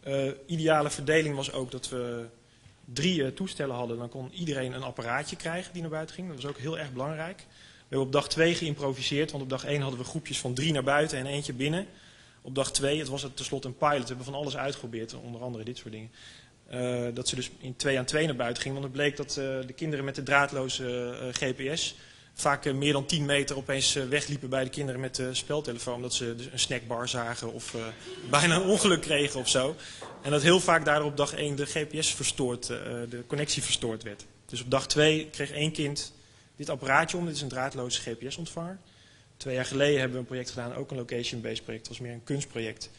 Uh, ideale verdeling was ook dat we drie uh, toestellen hadden. Dan kon iedereen een apparaatje krijgen die naar buiten ging. Dat was ook heel erg belangrijk. We hebben op dag 2 geïmproviseerd, want op dag 1 hadden we groepjes van drie naar buiten en eentje binnen. Op dag 2, het was het tenslotte een pilot, we hebben van alles uitgeprobeerd, onder andere dit soort dingen. Uh, dat ze dus in twee aan twee naar buiten gingen, want het bleek dat de kinderen met de draadloze GPS vaak eh, meer dan 10 meter opeens eh, wegliepen bij de kinderen met de speltelefoon. Omdat ze dus een snackbar zagen of uh, bijna een ongeluk kregen of zo. En dat heel vaak daar op dag 1 de GPS verstoord, de connectie verstoord werd. Dus op dag 2 kreeg één kind dit apparaatje om. Dit is een draadloze GPS-ontvanger. Twee jaar geleden hebben we een project gedaan, ook een location-based project. Het was meer een kunstproject.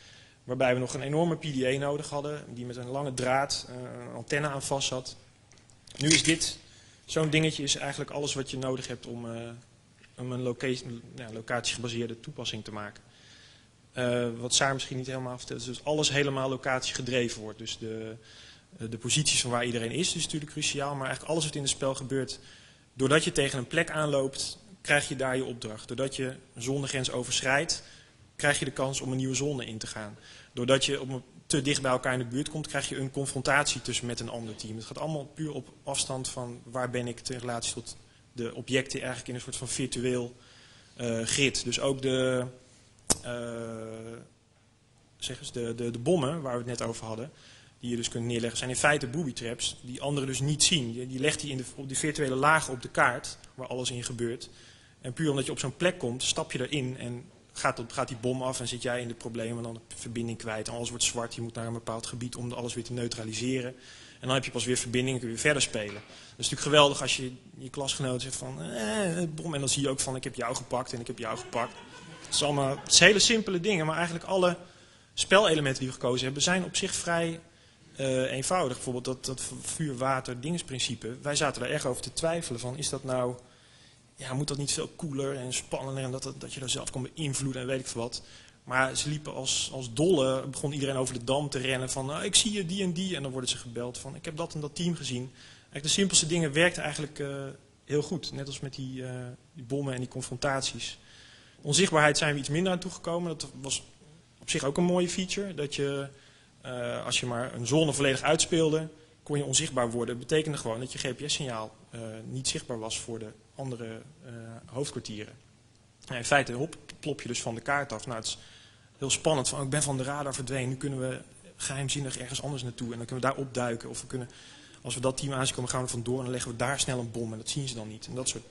Waarbij we nog een enorme PDA nodig hadden. Die met een lange draad een antenne aan vast zat. Nu is dit Zo'n dingetje is eigenlijk alles wat je nodig hebt om, uh, om een locatie, ja, locatiegebaseerde toepassing te maken. Uh, wat Saar misschien niet helemaal vertelt, is dus alles helemaal locatie gedreven wordt. Dus de, de posities van waar iedereen is, is natuurlijk cruciaal. Maar eigenlijk alles wat in het spel gebeurt, doordat je tegen een plek aanloopt, krijg je daar je opdracht. Doordat je een zonnegrens overschrijdt, krijg je de kans om een nieuwe zone in te gaan. Doordat je op een te dicht bij elkaar in de buurt komt, krijg je een confrontatie tussen met een ander team. Het gaat allemaal puur op afstand van waar ben ik in relatie tot de objecten eigenlijk in een soort van virtueel uh, grid. Dus ook de, uh, zeg eens, de, de, de bommen waar we het net over hadden, die je dus kunt neerleggen, zijn in feite booby traps die anderen dus niet zien. Die legt hij in de, op die virtuele lagen op de kaart, waar alles in gebeurt. En puur omdat je op zo'n plek komt, stap je erin en gaat, gaat die bom af en zit jij in de problemen, dan de verbinding kwijt. En alles wordt zwart, je moet naar een bepaald gebied om alles weer te neutraliseren. En dan heb je pas weer verbinding en kun je weer verder spelen. Dat is natuurlijk geweldig als je je klasgenoot zegt van, eh, bom. En dan zie je ook van, ik heb jou gepakt en ik heb jou gepakt. Het, is allemaal, het hele simpele dingen, maar eigenlijk alle spelelementen die we gekozen hebben, zijn op zich vrij uh, eenvoudig. Bijvoorbeeld dat, dat vuur-water-dingsprincipe. Wij zaten daar erg over te twijfelen van, is dat nou ja, moet dat niet veel cooler en spannender en dat, dat, dat je daar zelf kan beïnvloeden en weet ik veel wat. Maar ze liepen als, als dolle, begon iedereen over de dam te rennen van nou, ik zie je die en die. En dan worden ze gebeld van ik heb dat en dat team gezien. Eigenlijk de simpelste dingen werkten eigenlijk uh, heel goed. Net als met die, uh, die, bommen en die confrontaties. Onzichtbaarheid zijn we iets minder aan toegekomen. Dat was op zich ook een mooie feature. Dat je, uh, als je maar een zone volledig uitspeelde, kon je onzichtbaar worden. Dat betekende gewoon dat je GPS-signaal niet zichtbaar was voor de andere uh, hoofdkwartieren. in feite hop, plop je dus van de kaart af. Nou, het is heel spannend. Van, ik ben van de radar verdwenen. Nu kunnen we geheimzinnig ergens anders naartoe. En dan kunnen we daar opduiken. Of we kunnen, als we dat team aanzien komen, gaan we vandoor. En dan leggen we daar snel een bom. En dat zien ze dan niet. En dat soort,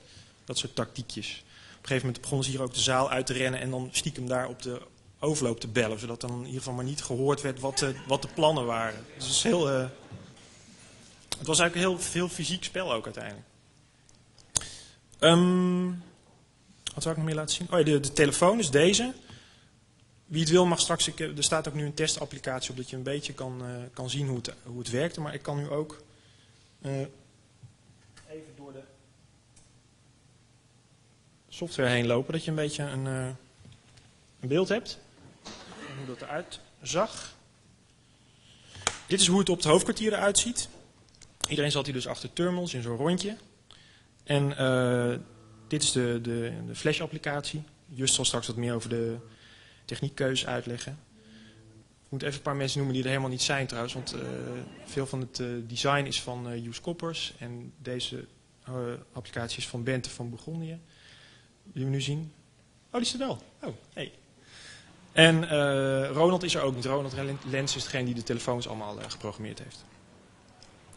dat soort tactiekjes. Op een gegeven moment begonnen ze hier ook de zaal uit te rennen. En dan stiekem daar op de overloop te bellen. Zodat dan in ieder geval maar niet gehoord werd wat de, wat de plannen waren. Dus het, is heel, uh, het was eigenlijk een heel veel fysiek spel ook uiteindelijk. Um, wat zou ik nog meer laten zien? Oh de, telefoon is deze. Wie het wil mag straks, ik, er staat ook nu een testapplicatie op dat je een beetje kan, uh, kan zien hoe het, hoe het werkt. Maar ik kan nu ook uh, even door de software heen lopen, dat je een beetje een, een beeld hebt. En hoe dat eruit zag. Dit is hoe het op het hoofdkwartier eruit ziet. Iedereen zat hier dus achter terminals in zo'n rondje. En uh, dit is de, de, de Flash-applicatie. Just zal straks wat meer over de techniekkeuze uitleggen. Ik moet even een paar mensen noemen die er helemaal niet zijn trouwens. Want uh, veel van het uh, design is van uh, Hughes Koppers. En deze applicatie is van Bente van Bourgondië. Die we nu zien. Oh, die is er wel. Oh, hey. En Ronald is er ook niet. Ronald Lens is degene die de telefoons allemaal geprogrammeerd heeft.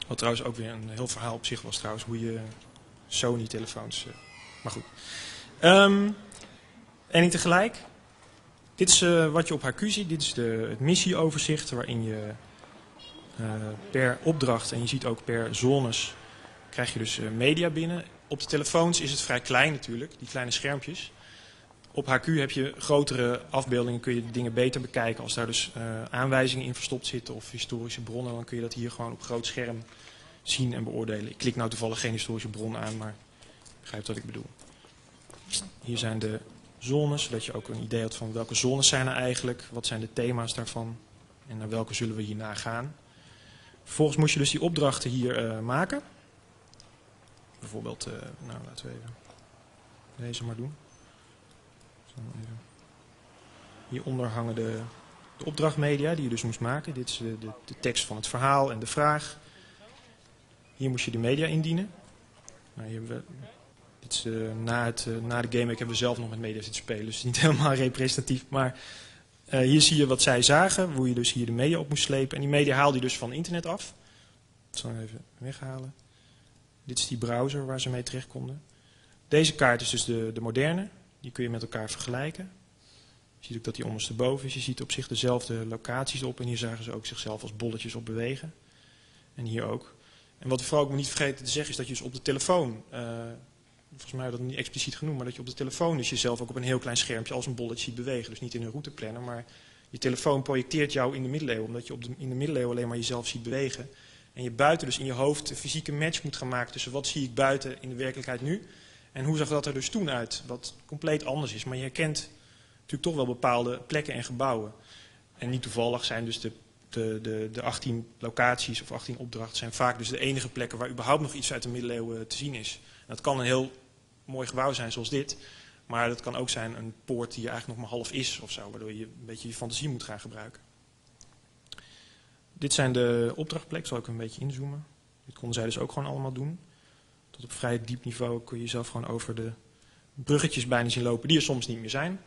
Wat trouwens ook weer een heel verhaal op zich was trouwens. Hoe je Sony-telefoons. maar goed. Um, en niet tegelijk. Dit is wat je op HQ ziet. Dit is de, het missieoverzicht waarin je per opdracht en je ziet ook per zones krijg je dus media binnen. Op de telefoons is het vrij klein natuurlijk, die kleine schermpjes. Op HQ heb je grotere afbeeldingen, kun je dingen beter bekijken. Als daar dus aanwijzingen in verstopt zitten of historische bronnen, dan kun je dat hier gewoon op groot scherm zien en beoordelen. Ik klik nou toevallig geen historische bron aan, maar begrijp wat ik bedoel. Hier zijn de zones, zodat je ook een idee had van welke zones zijn er eigenlijk, wat zijn de thema's daarvan en naar welke zullen we hierna gaan. Vervolgens moest je dus die opdrachten hier uh, maken. Bijvoorbeeld, uh, nou laten we even deze maar doen. Hieronder hangen de, de, opdrachtmedia die je dus moest maken. Dit is de, de, de, tekst van het verhaal en de vraag. Hier moest je de media indienen. Nou, hier we, dit is, uh, na, het, uh, na de game hebben we zelf nog met media zitten spelen. Dus niet helemaal representatief. Maar uh, hier zie je wat zij zagen. Hoe je dus hier de media op moest slepen. En die media haalde je dus van internet af. Dat zal even weghalen. Dit is die browser waar ze mee terecht konden. Deze kaart is dus de, de moderne. Die kun je met elkaar vergelijken. Je ziet ook dat die ondersteboven is. Je ziet op zich dezelfde locaties op. En hier zagen ze ook zichzelf als bolletjes op bewegen. En hier ook. En wat we vooral ook niet vergeten te zeggen is dat je dus op de telefoon... Uh, volgens mij had dat niet expliciet genoemd... maar dat je op de telefoon dus jezelf ook op een heel klein schermpje als een bolletje ziet bewegen. Dus niet in een routeplanner, maar je telefoon projecteert jou in de middeleeuwen. Omdat je op de, in de middeleeuwen alleen maar jezelf ziet bewegen. En je buiten dus in je hoofd een fysieke match moet gaan maken tussen wat zie ik buiten in de werkelijkheid nu... En hoe zag dat er dus toen uit? Wat compleet anders is. Maar je herkent natuurlijk toch wel bepaalde plekken en gebouwen. En niet toevallig zijn dus de, de, de, de 18 locaties of 18 opdrachten... zijn vaak dus de enige plekken waar überhaupt nog iets uit de middeleeuwen te zien is. Dat kan een heel mooi gebouw zijn zoals dit... Maar dat kan ook zijn een poort die eigenlijk nog maar half is of zo. Waardoor je een beetje je fantasie moet gaan gebruiken. Dit zijn de opdrachtplekken. Zal ik een beetje inzoomen. Dit konden zij dus ook gewoon allemaal doen op vrij diep niveau kun je jezelf gewoon over de bruggetjes bijna zien lopen, die er soms niet meer zijn.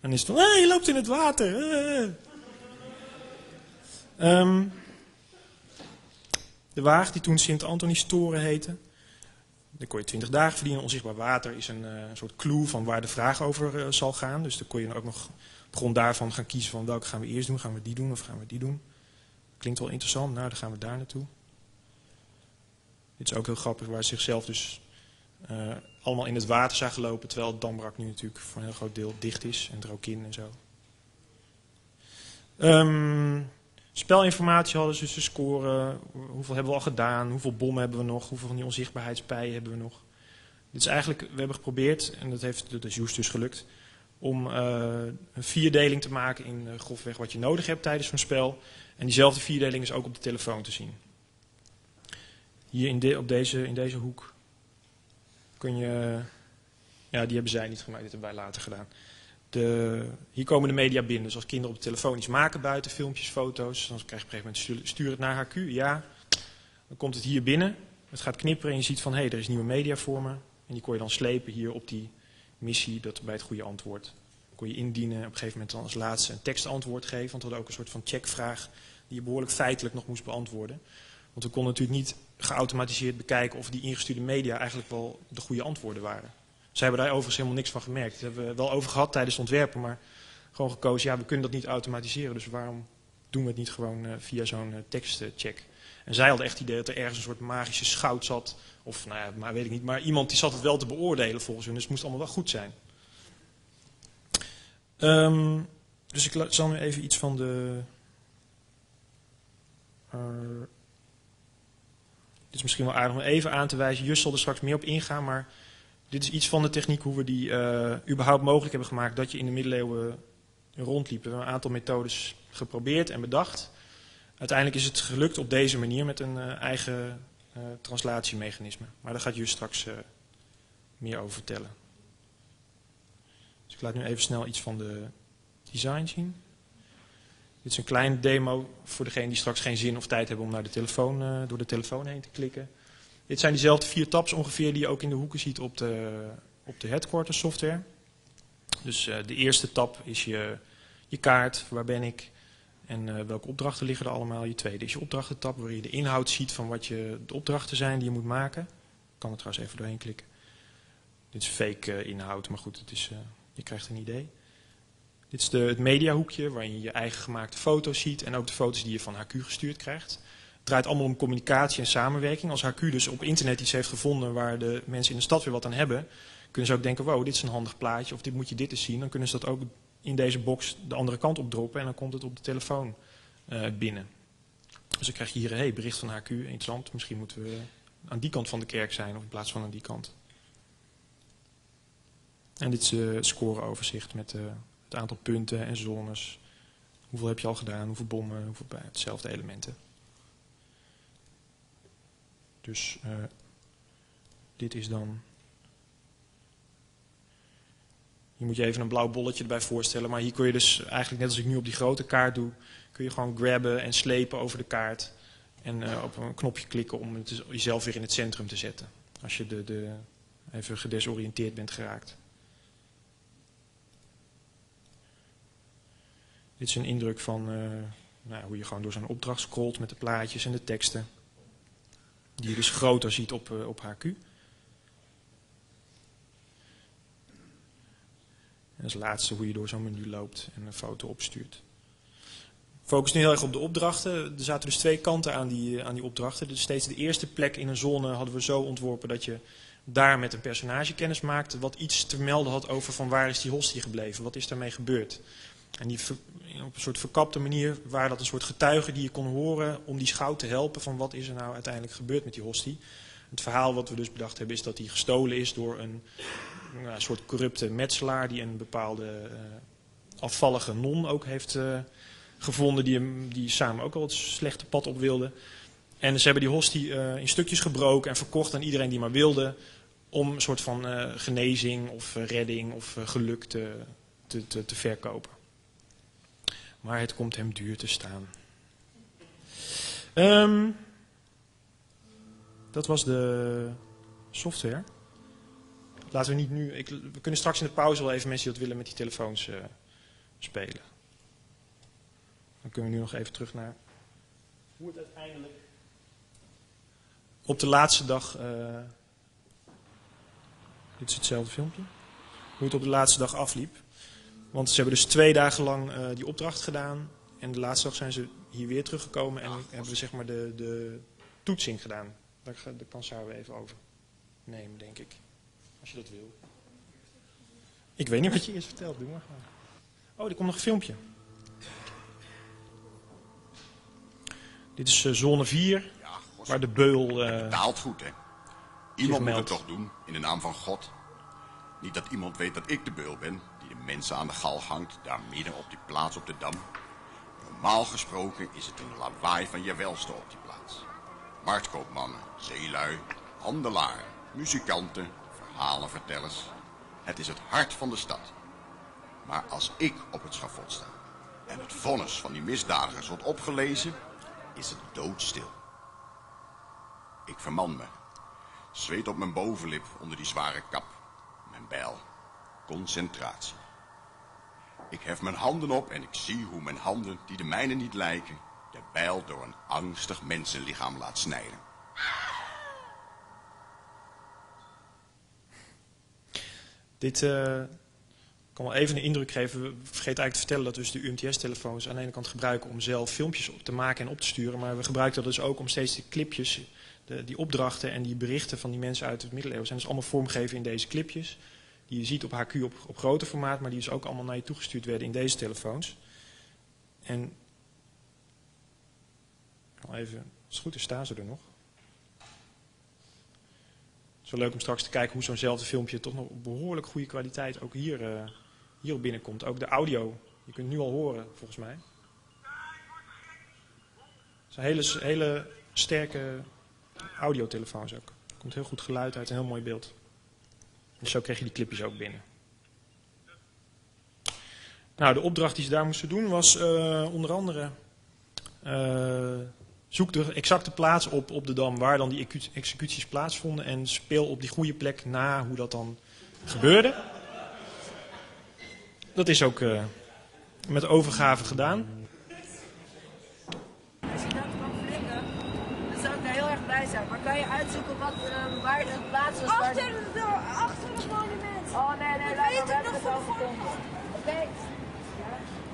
Dan is het van, hé, je loopt in het water. Um, de Waag, die toen Sint-Antonistoren heette. Daar kon je 20 dagen verdienen. Onzichtbaar water is een, uh, soort clue van waar de vraag over uh, zal gaan. Dus dan kon je ook nog op grond daarvan gaan kiezen van welke gaan we eerst doen. Gaan we die doen of gaan we die doen? Klinkt wel interessant. Nou, dan gaan we daar naartoe. Dit is ook heel grappig, waar ze zichzelf dus uh, allemaal in het water zagen lopen. Terwijl het Dambrak nu natuurlijk voor een heel groot deel dicht is. En er ook in en zo. Um, spelinformatie hadden dus de scoren. Hoeveel hebben we al gedaan? Hoeveel bommen hebben we nog? Hoeveel van die onzichtbaarheidspijen hebben we nog? Dit is eigenlijk, we hebben geprobeerd, en dat heeft de Joes dus gelukt, om uh, een vierdeling te maken in uh, grofweg wat je nodig hebt tijdens zo'n spel. En diezelfde vierdeling is ook op de telefoon te zien. Hier in, de, op deze, in deze hoek kun je... Ja, die hebben zij niet gemaakt, dit hebben wij later gedaan. De, hier komen de media binnen. Dus als kinderen op de telefoon iets maken buiten, filmpjes, foto's... dan krijg je op een gegeven moment stuur het naar HQ, ja. Dan komt het hier binnen. Het gaat knipperen en je ziet van, hé, hey, er is nieuwe media voor me. En die kon je dan slepen hier op die missie, dat bij het goede antwoord. Kon je indienen, op een gegeven moment dan als laatste een tekstantwoord geven. Want we hadden ook een soort van checkvraag die je behoorlijk feitelijk nog moest beantwoorden. Want we konden natuurlijk niet geautomatiseerd bekijken of die ingestuurde media eigenlijk wel de goede antwoorden waren. Zij hebben daar overigens helemaal niks van gemerkt. Dat hebben we wel over gehad tijdens het ontwerpen, maar gewoon gekozen, ja, we kunnen dat niet automatiseren, dus waarom doen we het niet gewoon uh, via zo'n uh, tekstcheck? En zij hadden echt het idee dat er ergens een soort magische schout zat, of nou ja, maar weet ik niet, maar iemand die zat het wel te beoordelen volgens hun, dus het moest allemaal wel goed zijn. Um, dus ik zal nu even iets van de... Uh, dit is misschien wel aardig om even aan te wijzen. Just zal er straks meer op ingaan, maar dit is iets van de techniek hoe we die uh, überhaupt mogelijk hebben gemaakt dat je in de middeleeuwen rondliep. We hebben een aantal methodes geprobeerd en bedacht. Uiteindelijk is het gelukt op deze manier met een uh, eigen uh, translatiemechanisme. Maar daar gaat Just straks meer over vertellen. Dus ik laat nu even snel iets van de design zien. Dit is een kleine demo voor degene die straks geen zin of tijd hebben om naar de telefoon, door de telefoon heen te klikken. Dit zijn diezelfde vier tabs ongeveer die je ook in de hoeken ziet op de, op de headquarters software. Dus uh, de eerste tab is je, je kaart, waar ben ik en uh, welke opdrachten liggen er allemaal. Je tweede is je opdrachtentab, waar je de inhoud ziet van wat je, de opdrachten zijn die je moet maken. kan er trouwens even doorheen klikken. Dit is fake inhoud, maar goed, het is, je krijgt een idee. Dit is de, het mediahoekje waarin je je eigen gemaakte foto's ziet en ook de foto's die je van HQ gestuurd krijgt. Draait allemaal om communicatie en samenwerking. Als HQ dus op internet iets heeft gevonden waar de mensen in de stad weer wat aan hebben, kunnen ze ook denken, wow, dit is een handig plaatje of dit moet je dit eens zien. Dan kunnen ze dat ook in deze box de andere kant op droppen en dan komt het op de telefoon uh, binnen. Dus dan krijg je hier hey, bericht van HQ, interessant, misschien moeten we aan die kant van de kerk zijn of in plaats van aan die kant. En dit is het scoreoverzicht met uh, het aantal punten en zones. Hoeveel heb je al gedaan, hoeveel bommen, hoeveel hetzelfde elementen. Dus uh, dit is dan... Hier moet je even een blauw bolletje erbij voorstellen. Maar hier kun je dus eigenlijk net als ik nu op die grote kaart doe... kun je gewoon grabben en slepen over de kaart. En uh, op een knopje klikken om het, jezelf weer in het centrum te zetten. Als je de, de, even gedesoriënteerd bent geraakt. Dit is een indruk van uh, nou, hoe je gewoon door zo'n opdracht scrolt met de plaatjes en de teksten. Die je dus groter ziet op, uh, op HQ. En als laatste hoe je door zo'n menu loopt en een foto opstuurt. Focus nu heel erg op de opdrachten. Er zaten dus twee kanten aan die, eh, aan die opdrachten. Dus steeds de eerste plek in een zone hadden we zo ontworpen dat je daar met een personage kennis maakte. Wat iets te melden had over van waar is die hostie gebleven. Wat is daarmee gebeurd. En die op een soort verkapte manier waren dat een soort getuigen die je kon horen om die schout te helpen van wat is er nou uiteindelijk gebeurd met die hostie. Het verhaal wat we dus bedacht hebben is dat die gestolen is door een, een soort corrupte metselaar die een bepaalde uh, afvallige non ook heeft uh, gevonden die, hem, die samen ook al het slechte pad op wilde. En ze hebben die hostie uh, in stukjes gebroken en verkocht aan iedereen die maar wilde om een soort van genezing of redding of geluk te, te, te verkopen maar het komt hem duur te staan. Um, dat was de software. Laten we niet nu. Ik, we kunnen straks in de pauze wel even mensen die dat willen met die telefoons uh, spelen. Dan kunnen we nu nog even terug naar hoe het uiteindelijk op de laatste dag. Uh, dit is hetzelfde filmpje. Hoe het op de laatste dag afliep. Want ze hebben dus twee dagen lang uh, die opdracht gedaan. En de laatste dag zijn ze hier weer teruggekomen en Ach, hebben we zeg maar de, de toetsing gedaan. Daar, daar kan Sarah even over nemen, denk ik. Als je dat wil. Ik weet niet wat je eerst vertelt, doe maar. Oh, er komt nog een filmpje. Dit is uh, zone 4, ja, waar de beul... Uh, het betaalt goed, hè? Iemand moet het toch doen, in de naam van God. Niet dat iemand weet dat ik de beul ben, mensen aan de gal hangt, daar midden op die plaats op de Dam. Normaal gesproken is het een lawaai van je welste op die plaats. Marktkoopmannen, zeelui, handelaren, muzikanten, verhalenvertellers. Het is het hart van de stad. Maar als ik op het schafot sta en het vonnis van die misdadigers wordt opgelezen, is het doodstil. Ik verman me, zweet op mijn bovenlip onder die zware kap, mijn bijl, concentratie. Ik hef mijn handen op en ik zie hoe mijn handen, die de mijne niet lijken, de bijl door een angstig mensenlichaam laat snijden. Dit uh, kan wel even een indruk geven. We vergeten eigenlijk te vertellen dat we dus de UMTS-telefoons aan de ene kant gebruiken om zelf filmpjes op te maken en op te sturen. Maar we gebruiken dat dus ook om steeds de clipjes, de, die opdrachten en die berichten van die mensen uit het middeleeuwen zijn dus allemaal vormgegeven in deze clipjes die je ziet op HQ op, op groter formaat, maar die dus ook allemaal naar je toegestuurd werden in deze telefoons. En even, als het goed is, staan ze er nog. Het is wel leuk om straks te kijken hoe zo'nzelfde filmpje toch nog op behoorlijk goede kwaliteit ook hier, uh, hierop binnenkomt. Ook de audio, je kunt nu al horen volgens mij. Het zijn hele, hele sterke audiotelefoons ook. Er komt heel goed geluid uit, een heel mooi beeld. Dus zo kreeg je die clipjes ook binnen. Nou, de opdracht die ze daar moesten doen was uh, onder andere... Uh, zoek de exacte plaats op op de dam waar dan die executies plaatsvonden... en speel op die goede plek na hoe dat dan gebeurde. Dat is ook uh, met overgave gedaan. Als je dat kan flikken, dan zou ik daar heel erg blij zijn. Maar kan je uitzoeken wat... Waar de plaats was. Achter, de, achter het monument. Oh nee, nee, laat maar, we hebben het al gevonden. Oké.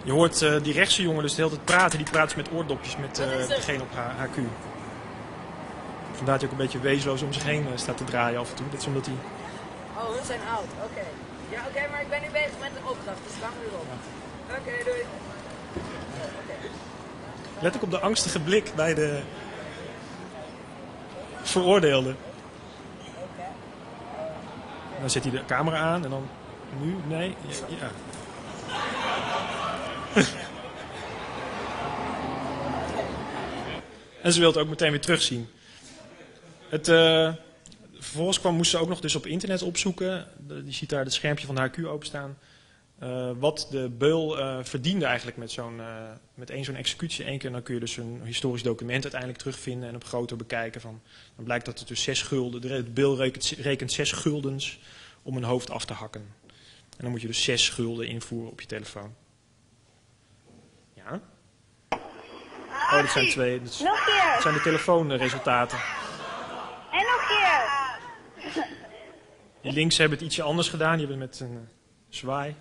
Je hoort uh, die rechtse jongen dus de hele tijd praten. Die praat met oordopjes met uh, degene op HQ. Vandaar dat hij ook een beetje wezenloos om zich heen uh, staat te draaien af en toe. Dat is omdat hij... Oh, we zijn oud. Oké. Okay. Ja, oké, okay, maar ik ben nu bezig met een opdracht. Dus gaan we weer op. Ja. Oké, okay, doei. Let ook op de angstige blik bij de veroordeelde. Dan zet hij de camera aan en dan... Nu? Nee? Ja. ja. en ze wil het ook meteen weer terugzien. Het, uh, vervolgens kwam, moest ze ook nog dus op internet opzoeken. je ziet daar het schermpje van de HQ openstaan. Uh, wat de beul uh, verdiende eigenlijk met, zo'n, met één zo'n executie. Eén keer dan kun je dus een historisch document uiteindelijk terugvinden en op groter bekijken. Van, dan blijkt dat het dus zes gulden, de beul rekent, rekent zes guldens om een hoofd af te hakken. En dan moet je dus zes gulden invoeren op je telefoon. Ja? Oh, dat zijn twee. Dat, dat zijn de telefoonresultaten. En nog keer. Die links hebben het ietsje anders gedaan. Die hebben het met een zwaai.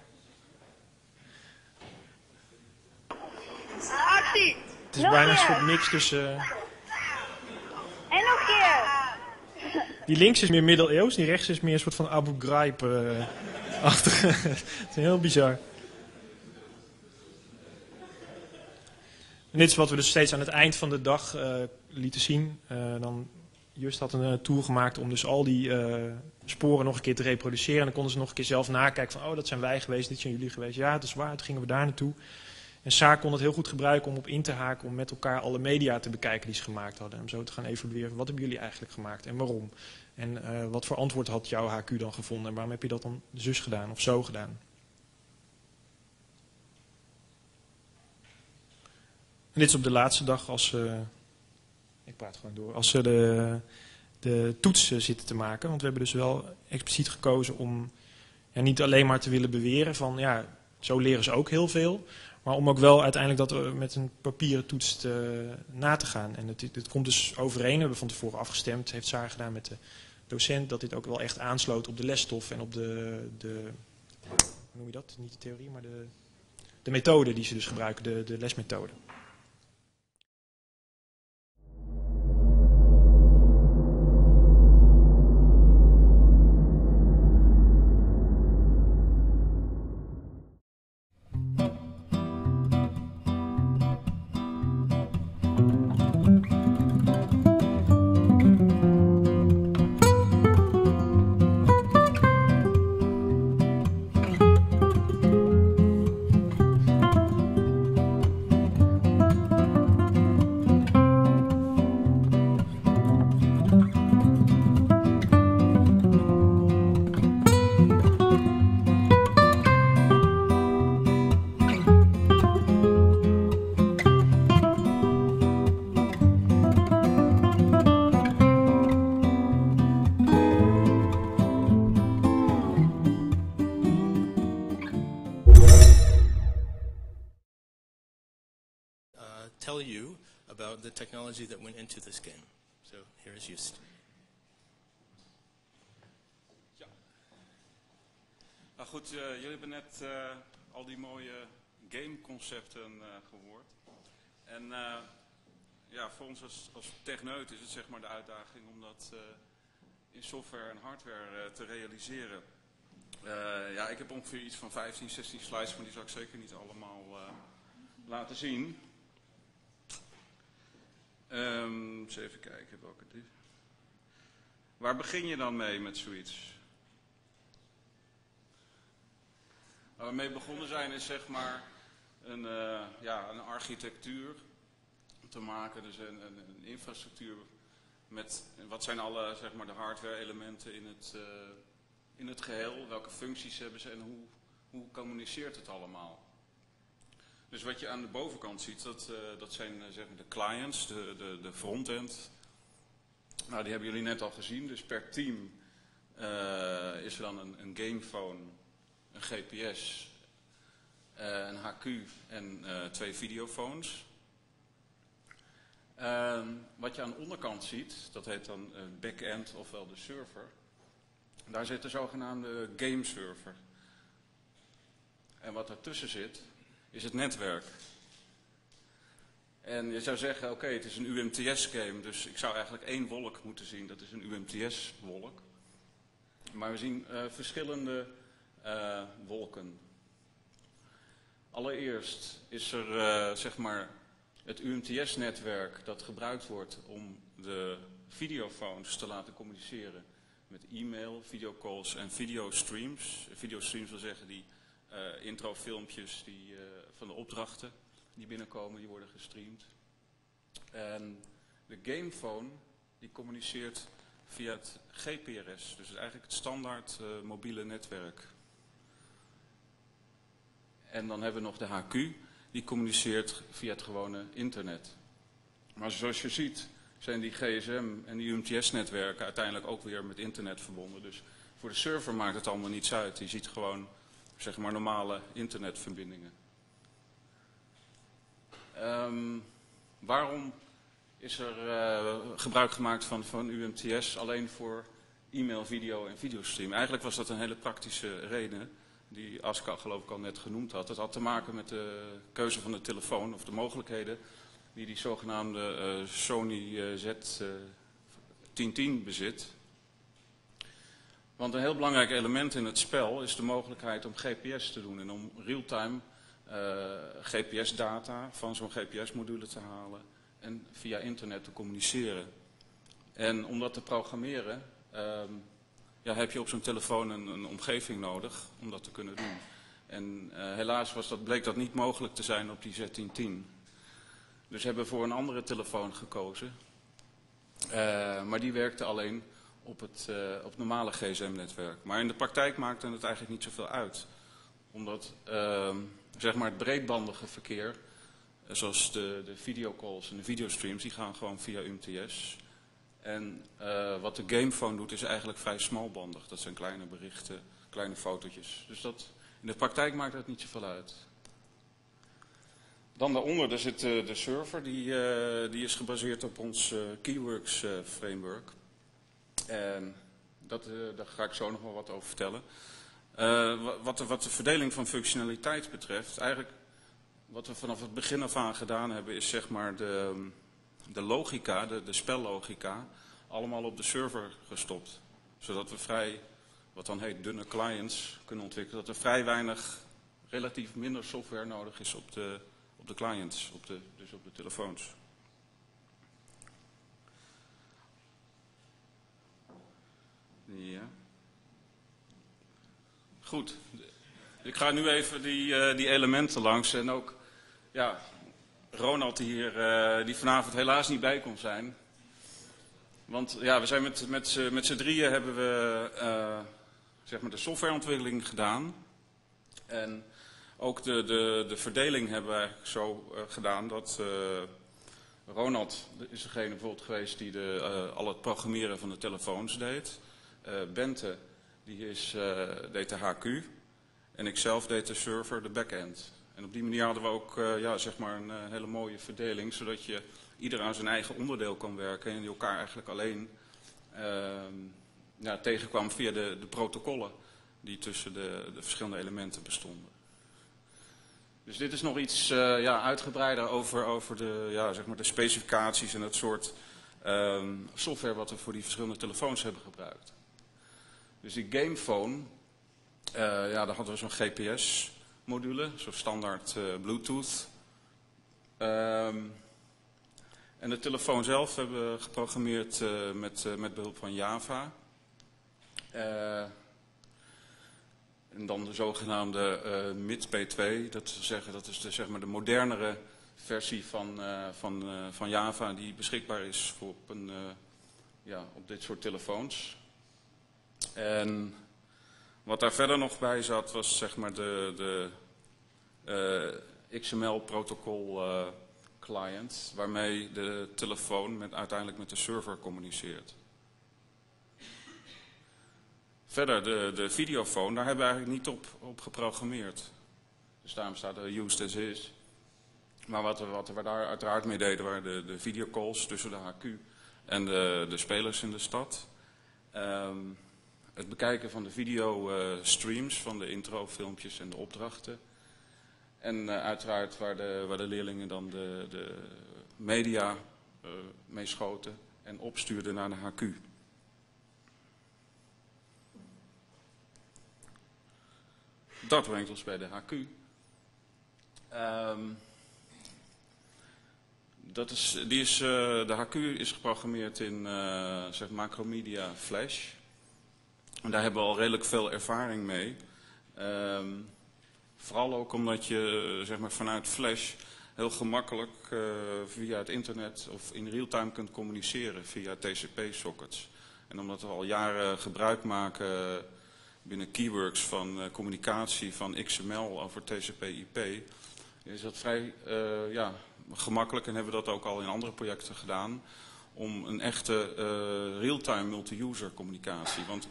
Actie. Het is bijna een soort mix tussen... Uh... En nog keer. Die links is meer middeleeuws. Die rechts is meer een soort van Abu Ghraib-achtig. Uh, het is heel bizar. En dit is wat we dus steeds aan het eind van de dag uh, lieten zien. Uh, dan Just had een tour gemaakt om dus al die sporen nog een keer te reproduceren. En dan konden ze nog een keer zelf nakijken van, oh dat zijn wij geweest, dit zijn jullie geweest. Ja, dat is waar, toen gingen we daar naartoe. En Saar kon het heel goed gebruiken om op in te haken, om met elkaar alle media te bekijken die ze gemaakt hadden. En om zo te gaan evalueren, wat hebben jullie eigenlijk gemaakt en waarom? En wat voor antwoord had jouw HQ dan gevonden en waarom heb je dat dan zus gedaan of zo gedaan? En dit is op de laatste dag als ze, ik praat gewoon door, als ze de, de toetsen zitten te maken. Want we hebben dus wel expliciet gekozen om ja, niet alleen maar te willen beweren van ja, zo leren ze ook heel veel. Maar om ook wel uiteindelijk dat met een papieren toets te, na te gaan. En het, het komt dus overeen, we hebben van tevoren afgestemd, heeft Saar gedaan met de docent, dat dit ook wel echt aansloot op de lesstof en op de, de hoe noem je dat? Niet de theorie, maar de, de methode die ze dus gebruiken, de, de lesmethode. The technology that went into this game. So here is Just. Ja. Nou goed, uh, jullie hebben net uh, al die mooie gameconcepten uh, gehoord. En ja, voor ons als, als techneut is het zeg maar de uitdaging om dat in software en hardware te realiseren. ja, ik heb ongeveer iets van 15, 16 slides, maar die zal ik zeker niet allemaal laten zien. Um, eens even kijken welke dit. Waar begin je dan mee met zoiets? Waar we mee begonnen zijn is zeg maar een, uh, ja, een architectuur te maken, dus een, een, een, infrastructuur met wat zijn alle zeg maar, de hardware elementen in het, uh, in het geheel, welke functies hebben ze en hoe, hoe communiceert het allemaal. Dus wat je aan de bovenkant ziet, dat, uh, dat zijn uh, zeg maar de clients, de, de, de frontend. Nou, die hebben jullie net al gezien. Dus per team uh, is er dan een, een gamephone, een GPS, een HQ en twee videophones. Ehm, wat je aan de onderkant ziet, dat heet dan backend ofwel de server. Daar zit de zogenaamde game server. En wat ertussen zit, is het netwerk. En je zou zeggen, oké, het is een UMTS-game, dus ik zou eigenlijk één wolk moeten zien. Dat is een UMTS-wolk. Maar we zien uh, verschillende uh, wolken. Allereerst is er, uh, zeg maar, het UMTS-netwerk dat gebruikt wordt om de videophones te laten communiceren met e-mail, videocalls en videostreams. Videostreams wil zeggen die uh, introfilmpjes die, uh, van de opdrachten die binnenkomen, die worden gestreamd. En de gamephone die communiceert via het GPRS, dus eigenlijk het standaard uh, mobiele netwerk. En dan hebben we nog de HQ, die communiceert via het gewone internet. Maar zoals je ziet zijn die GSM en die UMTS-netwerken uiteindelijk ook weer met internet verbonden. Dus voor de server maakt het allemaal niets uit. Die ziet gewoon zeg maar normale internetverbindingen. Um, waarom is er uh, gebruik gemaakt van, van UMTS alleen voor e-mail, video en videostream? Eigenlijk was dat een hele praktische reden die Aska geloof ik al net genoemd had. Het had te maken met de keuze van de telefoon of de mogelijkheden die die zogenaamde uh, Sony uh, Z1010 bezit. Want een heel belangrijk element in het spel is de mogelijkheid om GPS te doen en om real-time uh, GPS-data van zo'n GPS-module te halen en via internet te communiceren. En om dat te programmeren um, ja, heb je op zo'n telefoon een, een, omgeving nodig om dat te kunnen doen. En uh, helaas was dat, bleek dat niet mogelijk te zijn op die Z1010. Dus hebben we voor een andere telefoon gekozen. Uh, maar die werkte alleen op het, uh, op normale gsm-netwerk. Maar in de praktijk maakte het eigenlijk niet zoveel uit. Omdat uh, zeg maar het breedbandige verkeer, zoals de, de videocalls en de videostreams, die gaan gewoon via UMTS. En uh, wat de gamephone doet is eigenlijk vrij smalbandig. Dat zijn kleine berichten, kleine fotootjes. Dus dat, in de praktijk maakt dat niet zoveel uit. Dan daaronder daar zit de server, die, die is gebaseerd op ons Keyworks framework. En dat, daar ga ik zo nog wel wat over vertellen. wat, de, wat de verdeling van functionaliteit betreft, eigenlijk wat we vanaf het begin af aan gedaan hebben, is zeg maar de, de logica, de, de spellogica, allemaal op de server gestopt. Zodat we vrij, wat dan heet dunne clients, kunnen ontwikkelen. Dat er vrij weinig, relatief minder software nodig is op de, op de clients, op de, dus op de telefoons. Ja. Goed. Ik ga nu even die, uh, die elementen langs en ook, ja, Ronald hier, uh, die vanavond helaas niet bij kon zijn. Want ja, we zijn met, met, met z'n drieën hebben we uh, zeg maar de softwareontwikkeling gedaan. En ook de, de, de verdeling hebben we eigenlijk zo gedaan dat Ronald is degene bijvoorbeeld geweest die de, al het programmeren van de telefoons deed. Bente die is, deed de HQ en ikzelf deed de server, de backend. En op die manier hadden we ook ja, zeg maar een hele mooie verdeling, zodat je ieder aan zijn eigen onderdeel kan werken en die elkaar eigenlijk alleen ehm, tegenkwam via de, de protocollen die tussen de, de verschillende elementen bestonden. Dus dit is nog iets ja, uitgebreider over, over de, ja, zeg maar de specificaties en het soort um, software wat we voor die verschillende telefoons hebben gebruikt. Dus die gamephone, uh, ja, daar hadden we zo'n GPS-module, zo'n standaard uh, Bluetooth. Um, en de telefoon zelf hebben we geprogrammeerd met, met behulp van Java. En dan de zogenaamde uh, MIT-P2, dat wil zeggen, dat is de, zeg maar de modernere versie van, van, van Java die beschikbaar is voor op, een, ja, op dit soort telefoons. En wat daar verder nog bij zat was zeg maar de, de XML-protocol client waarmee de telefoon met, uiteindelijk met de server communiceert. Verder, de, de videofoon, daar hebben we eigenlijk niet op, op geprogrammeerd. Dus daarom staat er used as is. Maar wat, wat we daar uiteraard mee deden waren de, de videocalls tussen de HQ en de, de spelers in de stad. Ehm, het bekijken van de videostreams van de introfilmpjes en de opdrachten. En uh, uiteraard waar de, waar de leerlingen dan de, de media uh, mee schoten en opstuurden naar de HQ. Dat brengt ons bij de HQ. Um, dat is, die is, de HQ is geprogrammeerd in zeg Macromedia Flash. En daar hebben we al redelijk veel ervaring mee. Um, vooral ook omdat je zeg maar, vanuit Flash heel gemakkelijk uh, via het internet of in real-time kunt communiceren via TCP-sockets. En omdat we al jaren gebruik maken binnen Keyworks van communicatie van XML over TCP-IP, is dat vrij ja, gemakkelijk en hebben we dat ook al in andere projecten gedaan. Om een echte uh, real-time multi-user communicatie. Want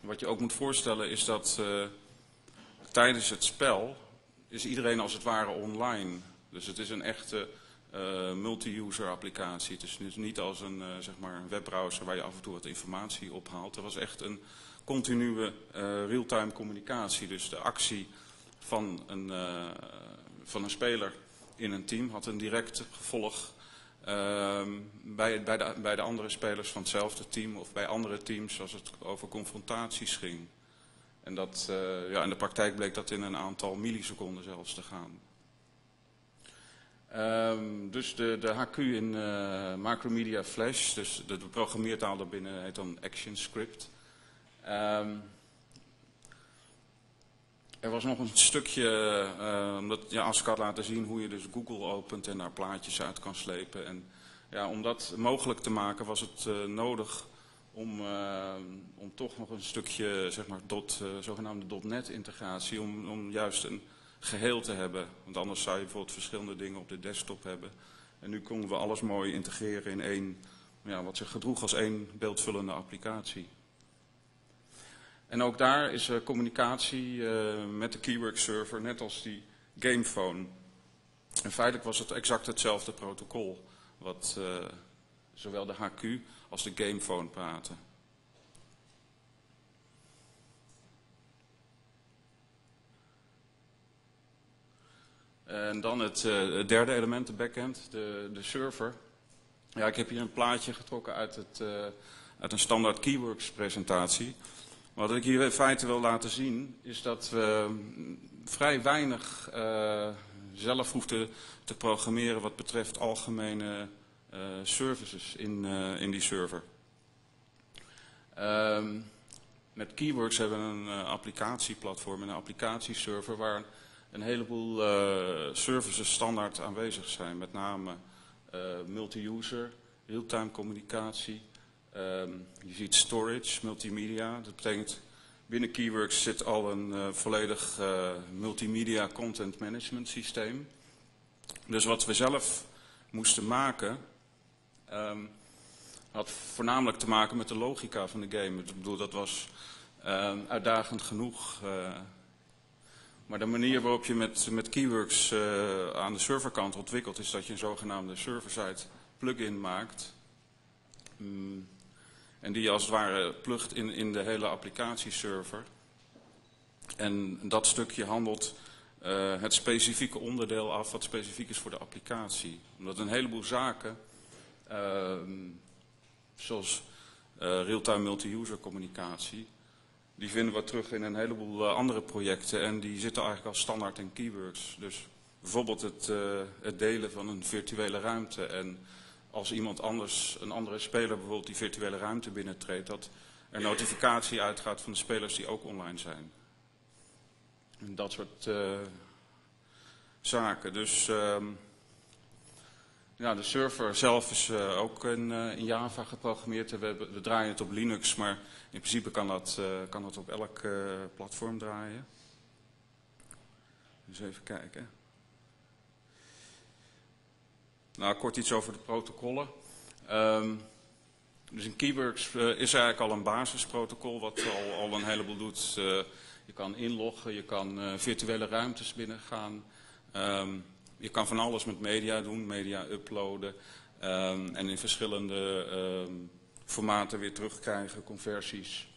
wat je ook moet voorstellen is dat uh, tijdens het spel is iedereen als het ware online. Dus het is een echte uh, multi-user applicatie. Het is dus niet als een, zeg maar een webbrowser waar je af en toe wat informatie ophaalt. Er was echt een continue real-time communicatie. Dus de actie van een, van een speler in een team had een direct gevolg bij, bij, de, bij de andere spelers van hetzelfde team of bij andere teams als het over confrontaties ging. En dat, uh, ja, in de praktijk bleek dat in een aantal milliseconden zelfs te gaan. Um, dus de, de HQ in uh, Macromedia Flash, dus de, programmeertaal daarbinnen heet dan ActionScript. Um, er was nog een stukje, uh, omdat ja, als ik had laten zien hoe je dus Google opent en daar plaatjes uit kan slepen. En ja, om dat mogelijk te maken was het uh, nodig om, uh, om toch nog een stukje, zeg maar, dot, zogenaamde .NET integratie, om, om juist een geheel te hebben. Want anders zou je bijvoorbeeld verschillende dingen op de desktop hebben. En nu konden we alles mooi integreren in één, ja, wat zich gedroeg als één beeldvullende applicatie. En ook daar is er communicatie uh, met de Keywork server, net als die gamephone. En feitelijk was het exact hetzelfde protocol, wat uh, zowel de HQ als de gamephone praten. En dan het, het, derde element, de backend, de, de server. Ja, ik heb hier een plaatje getrokken uit, het, uit een standaard Keyworks presentatie. Wat ik hier in feite wil laten zien, is dat we vrij weinig uh, zelf hoefden te programmeren wat betreft algemene uh, services in, uh, in die server. Um, met Keyworks hebben we een applicatieplatform en een applicatieserver waar een heleboel services standaard aanwezig zijn. Met name multi-user, real-time communicatie, Um, je ziet storage, multimedia. Dat betekent binnen Keyworks zit al een uh, volledig uh, multimedia content management systeem. Dus wat we zelf moesten maken, um, had voornamelijk te maken met de logica van de game. Ik bedoel, dat was um, uitdagend genoeg. Uh, maar de manier waarop je met, met Keyworks aan de serverkant ontwikkelt, is dat je een zogenaamde server-side plugin maakt. Um, en die als het ware plugt in, in de hele applicatieserver. En dat stukje handelt uh, het specifieke onderdeel af wat specifiek is voor de applicatie. Omdat een heleboel zaken, uh, zoals uh, real-time multi-user communicatie, die vinden we terug in een heleboel andere projecten en die zitten eigenlijk als standaard in keywords. Dus bijvoorbeeld het, het delen van een virtuele ruimte en als iemand anders, een andere speler bijvoorbeeld die virtuele ruimte binnentreedt, dat er notificatie uitgaat van de spelers die ook online zijn. En dat soort uh, zaken. Dus uh, ja, de server zelf is uh, ook in, uh, in, Java geprogrammeerd. We, we, draaien het op Linux, maar in principe kan dat, kan dat op elk platform draaien. Dus even kijken. Nou, kort iets over de protocollen. Um, dus in Keyworks uh, is eigenlijk al een basisprotocol wat al, al een heleboel doet. Uh, je kan inloggen, je kan uh, virtuele ruimtes binnengaan. Um, je kan van alles met media doen, media uploaden ehm, en in verschillende formaten weer terugkrijgen, conversies.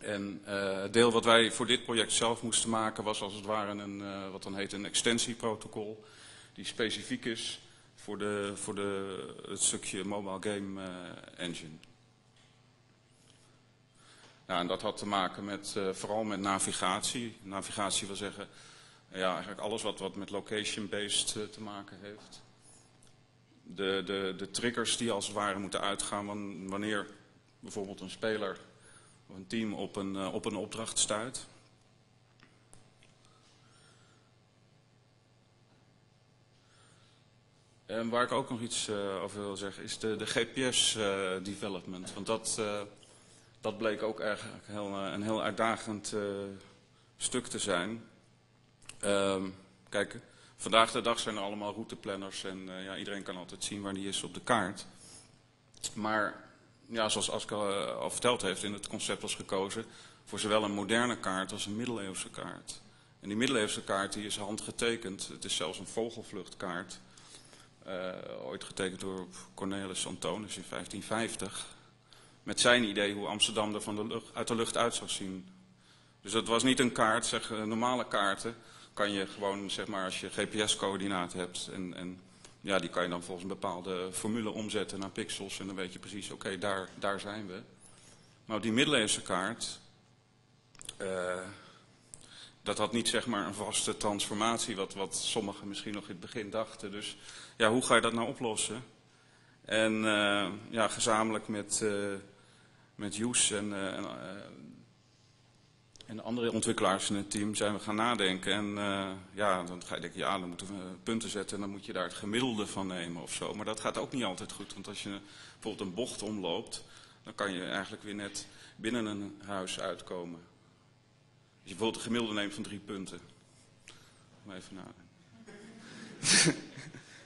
En het deel wat wij voor dit project zelf moesten maken was als het ware een, wat dan heet een extensieprotocol. Die specifiek is voor, de, voor de, het stukje mobile game uh, engine. Ja, en dat had te maken met, vooral met navigatie. Navigatie wil zeggen, ja, eigenlijk alles wat, wat met location-based te maken heeft. De, de, de triggers die als het ware moeten uitgaan wanneer bijvoorbeeld een speler of een team op een, op een opdracht stuit. En waar ik ook nog iets uh, over wil zeggen is de, de GPS-development. Uh, Want dat, dat bleek ook eigenlijk heel, een heel uitdagend stuk te zijn. Ehm, kijk, vandaag de dag zijn er allemaal routeplanners en ja, iedereen kan altijd zien waar die is op de kaart. Maar ja, zoals Aska eh, al verteld heeft, in het concept was gekozen voor zowel een moderne kaart als een middeleeuwse kaart. En die middeleeuwse kaart die is handgetekend. Het is zelfs een vogelvluchtkaart. Uh, ooit getekend door Cornelis Antonis in 1550. Met zijn idee hoe Amsterdam er van de lucht, uit de lucht uit zou zien. Dus dat was niet een kaart, zeg, normale kaarten kan je gewoon, zeg maar, als je GPS-coördinaten hebt en, en ja, die kan je dan volgens een bepaalde formule omzetten naar pixels. En dan weet je precies, oké, daar, daar zijn we. Maar die middeleeuwse kaart, uh, dat had niet zeg maar een vaste transformatie, wat, wat sommigen misschien nog in het begin dachten. Dus ja, hoe ga je dat nou oplossen? En uh, ja, gezamenlijk met, uh, met Joes en, en en de andere ontwikkelaars in het team zijn we gaan nadenken. En ja, dan ga je denken, ja, dan moeten we punten zetten en dan moet je daar het gemiddelde van nemen of zo. Maar dat gaat ook niet altijd goed, want als je bijvoorbeeld een bocht omloopt, dan kan je eigenlijk weer net binnen een huis uitkomen. Als je bijvoorbeeld een gemiddelde neemt van drie punten. Maar even nadenken.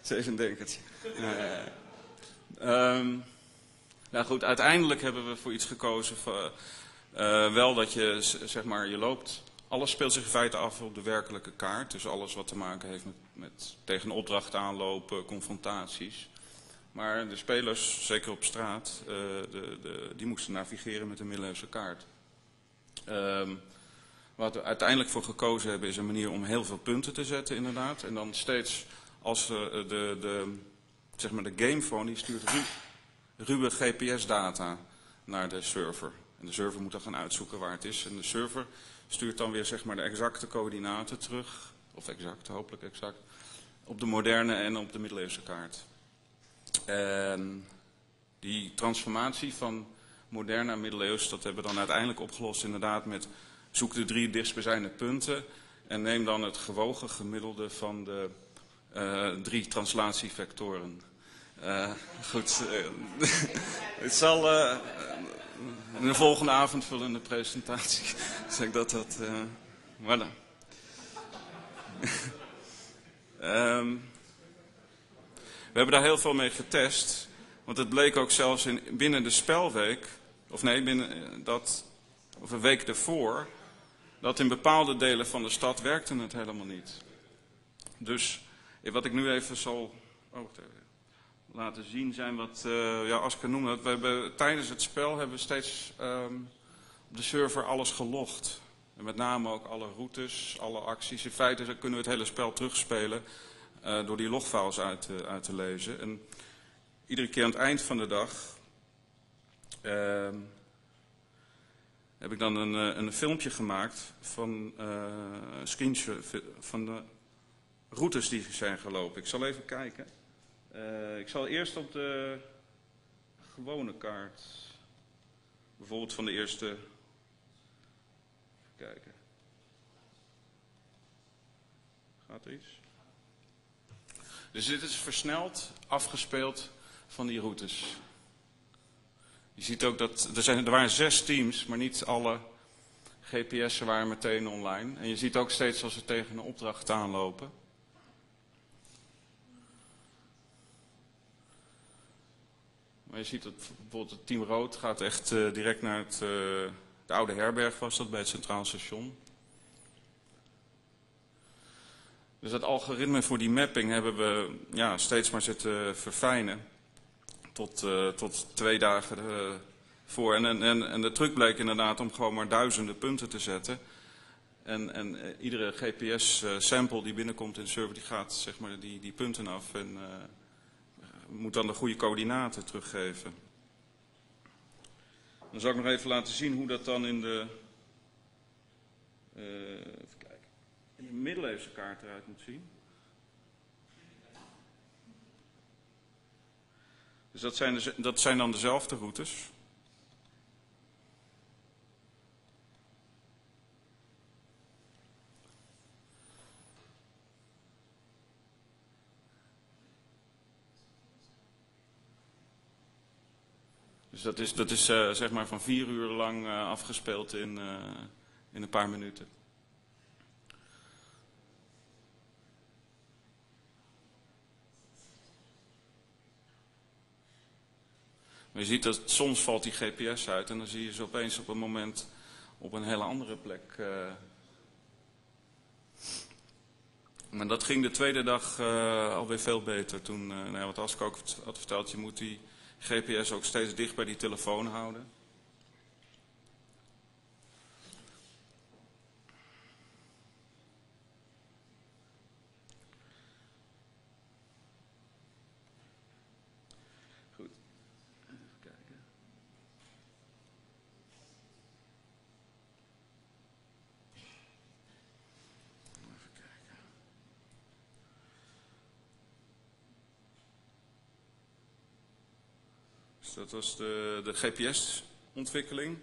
Dat is even een denkertje. Uh, um, nou goed, uiteindelijk hebben we voor iets gekozen... Voor, uh, wel dat je, zeg maar, je loopt. Alles speelt zich in feite af op de werkelijke kaart. Dus alles wat te maken heeft met, met tegen opdracht aanlopen, confrontaties. Maar de spelers, zeker op straat, uh, de, de, die moesten navigeren met een middeleeuwse kaart. Um, wat we uiteindelijk voor gekozen hebben is een manier om heel veel punten te zetten inderdaad. En dan steeds als uh, de, de, zeg maar de gamephone die stuurt ru ruwe GPS-data naar de server. En de server moet dan gaan uitzoeken waar het is. En de server stuurt dan weer zeg maar, de exacte coördinaten terug. Of exact, hopelijk exact. Op de moderne en op de middeleeuwse kaart. En die transformatie van modern naar middeleeuws, dat hebben we dan uiteindelijk opgelost inderdaad met zoek de drie dichtstbijzijnde punten en neem dan het gewogen gemiddelde van de uh, drie translatievectoren. Uh, goed, uh, het zal in de volgende avondvullende presentatie zeg dat dat... Voilà. um, we hebben daar heel veel mee getest. Want het bleek ook zelfs in, binnen de spelweek... Of nee, binnen eh, dat... Of een week ervoor... Dat in bepaalde delen van de stad werkte het helemaal niet. Dus wat ik nu even zal... Oh, laten zien zijn wat, uh, ja, als ik het noem dat, we hebben, tijdens het spel hebben we steeds um, op de server alles gelogd. En met name ook alle routes, alle acties. In feite kunnen we het hele spel terugspelen uh, door die logfiles uit, uit te lezen. En iedere keer aan het eind van de dag uh, heb ik dan een, eh, een filmpje gemaakt van een screenshot van de routes die zijn gelopen. Ik zal even kijken. Uh, ik zal eerst op de gewone kaart, bijvoorbeeld van de eerste, even kijken. Gaat er iets? Dus dit is versneld afgespeeld van die routes. Je ziet ook dat er, zijn, er waren zes teams, maar niet alle GPS'en waren meteen online. En je ziet ook steeds als ze tegen een opdracht aanlopen. Maar je ziet dat bijvoorbeeld het team rood gaat echt uh, direct naar het, uh, de oude herberg was dat bij het Centraal Station. Dus dat algoritme voor die mapping hebben we ja, steeds maar zitten verfijnen. Tot, uh, tot twee dagen voor. En, en, en de truc bleek inderdaad om gewoon maar duizenden punten te zetten. En, en iedere GPS-sample die binnenkomt in de server, die gaat zeg maar die, die punten af. En moet dan de goede coördinaten teruggeven. Dan zal ik nog even laten zien hoe dat dan in de, even kijken, in de middeleeuwse kaart eruit moet zien. Dus dat zijn, de, dat zijn dan dezelfde routes. Dus dat is, dat is uh, zeg maar van vier uur lang uh, afgespeeld in, uh, in een paar minuten. Je ziet dat soms valt die GPS uit en dan zie je ze opeens op een moment op een hele andere plek. Maar dat ging de tweede dag alweer veel beter. Toen, nou ja, wat ook had verteld, je moet die GPS ook steeds dicht bij die telefoon houden. Goed. Even kijken. Even kijken. Dus dat was de, de GPS-ontwikkeling.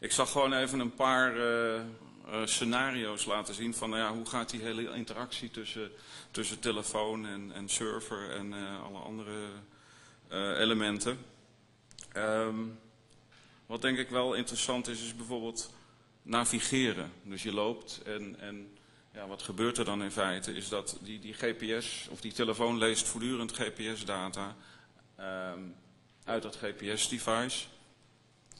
Ik zag gewoon even een paar uh, uh, scenario's laten zien van nou ja, hoe gaat die hele interactie tussen, tussen telefoon en, en server en uh, alle andere elementen. Um, wat denk ik wel interessant is, is bijvoorbeeld navigeren. Dus je loopt en, en ja, wat gebeurt er dan in feite is dat die, die GPS of die telefoon leest voortdurend GPS-data um, uit dat GPS-device.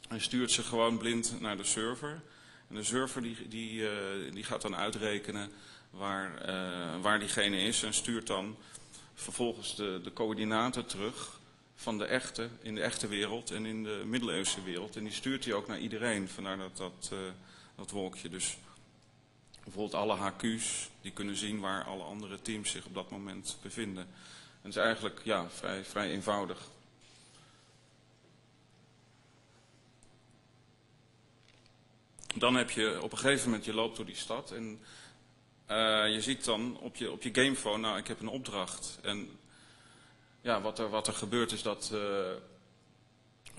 En stuurt ze gewoon blind naar de server. En de server die, die, uh, die gaat dan uitrekenen waar, uh, waar diegene is en stuurt dan vervolgens de, de coördinaten terug van de echte, in de echte wereld en in de middeleeuwse wereld. En die stuurt hij ook naar iedereen, vandaar dat, dat, uh, dat wolkje. Dus bijvoorbeeld alle HQ's, die kunnen zien waar alle andere teams zich op dat moment bevinden. En het is eigenlijk ja, vrij, vrij eenvoudig. Dan heb je op een gegeven moment, je loopt door die stad en uh, je ziet dan op je, op je gamephone, nou ik heb een opdracht. En ja, wat er, wat er gebeurt is dat, uh,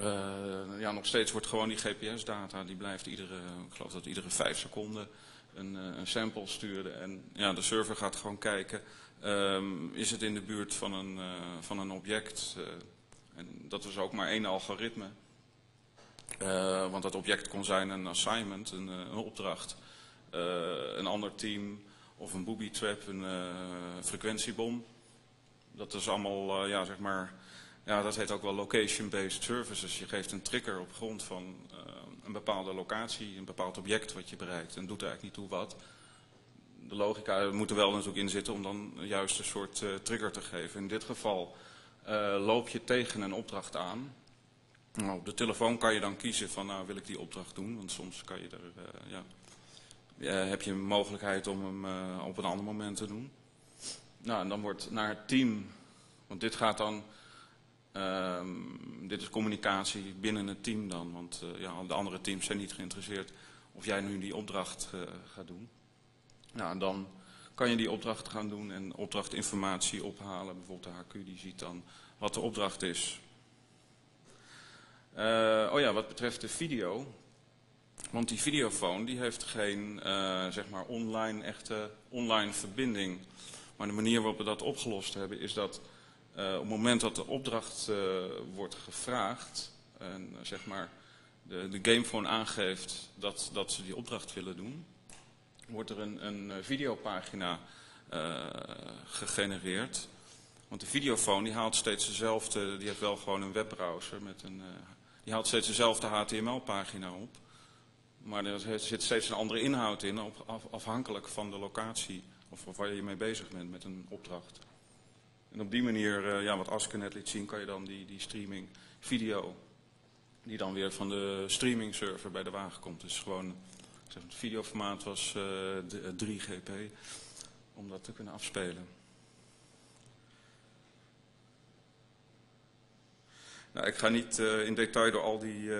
uh, ja nog steeds wordt gewoon die GPS-data, die blijft iedere, ik geloof dat iedere vijf seconden een, een sample sturen. En ja, de server gaat gewoon kijken, um, is het in de buurt van een, van een object? en dat was ook maar één algoritme. Uh, want dat object kon zijn een assignment, een, een opdracht. Een ander team of een booby trap, een frequentiebom. Dat is allemaal, ja zeg maar, ja dat heet ook wel location-based services. Je geeft een trigger op grond van een bepaalde locatie, een bepaald object wat je bereikt. En doet eigenlijk niet toe wat. De logica moet er wel natuurlijk in zitten om dan juist een soort trigger te geven. In dit geval loop je tegen een opdracht aan. Nou, op de telefoon kan je dan kiezen van nou wil ik die opdracht doen. Want soms kan je er, uh, ja, heb je een mogelijkheid om hem op een ander moment te doen. Nou, en dan wordt naar het team, want dit gaat dan, dit is communicatie binnen het team dan. Want ja, de andere teams zijn niet geïnteresseerd of jij nu die opdracht gaat doen. Nou, dan kan je die opdracht gaan doen en opdrachtinformatie ophalen. Bijvoorbeeld de HQ die ziet dan wat de opdracht is. Uh, oh ja, wat betreft de video. Want die videofoon die heeft geen uh, zeg maar online, echte online verbinding. Maar de manier waarop we dat opgelost hebben is dat uh, op het moment dat de opdracht wordt gevraagd. En zeg maar de, de gamephone aangeeft dat, dat ze die opdracht willen doen. Wordt er een, een videopagina gegenereerd. Want de videofoon die haalt steeds dezelfde, die heeft wel gewoon een webbrowser met een die haalt steeds dezelfde HTML-pagina op. Maar er zit steeds een andere inhoud in, afhankelijk van de locatie Of, waar je mee bezig bent met een opdracht. En op die manier, ja, wat Aske net liet zien, kan je dan die, die streaming video, die dan weer van de streaming server bij de wagen komt. Dus gewoon, het videoformaat was 3 GP, om dat te kunnen afspelen. Nou, ik ga niet uh, in detail door al die,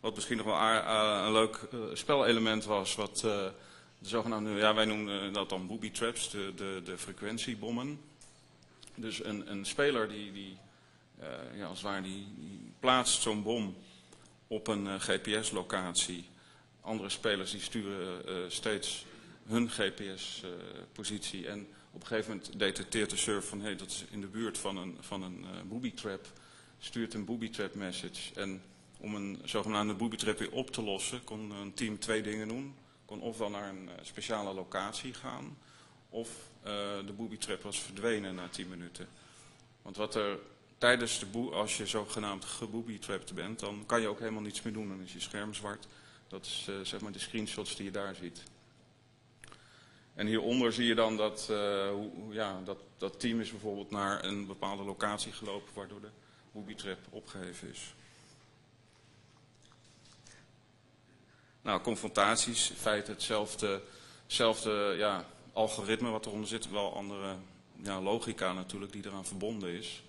wat misschien nog wel een leuk spelelement was, wat de zogenaamde, ja wij noemen dat dan booby traps, de, de, de frequentiebommen. Dus een, een speler die, die ja, als het ware, die, die plaatst zo'n bom op een GPS-locatie. Andere spelers die sturen steeds hun GPS-positie en op een gegeven moment detecteert de server van hé, hey, dat is in de buurt van een, van een booby trap stuurt een booby trap message. En om een zogenaamde booby trap weer op te lossen, kon een team twee dingen doen. Kon ofwel naar een eh, speciale locatie gaan, of de booby trap was verdwenen na 10 minuten. Want wat er tijdens de boe als je zogenaamd gebooby trapped bent, dan kan je ook helemaal niets meer doen. Dan is je scherm zwart. Dat is uh, zeg maar de screenshots die je daar ziet. En hieronder zie je dan dat, uh, hoe, ja, dat dat team is bijvoorbeeld naar een bepaalde locatie gelopen, waardoor de booby-trap opgeheven is. Nou, confrontaties, in feite hetzelfde, hetzelfde ja, algoritme wat eronder zit. Wel andere ja, logica natuurlijk die eraan verbonden is.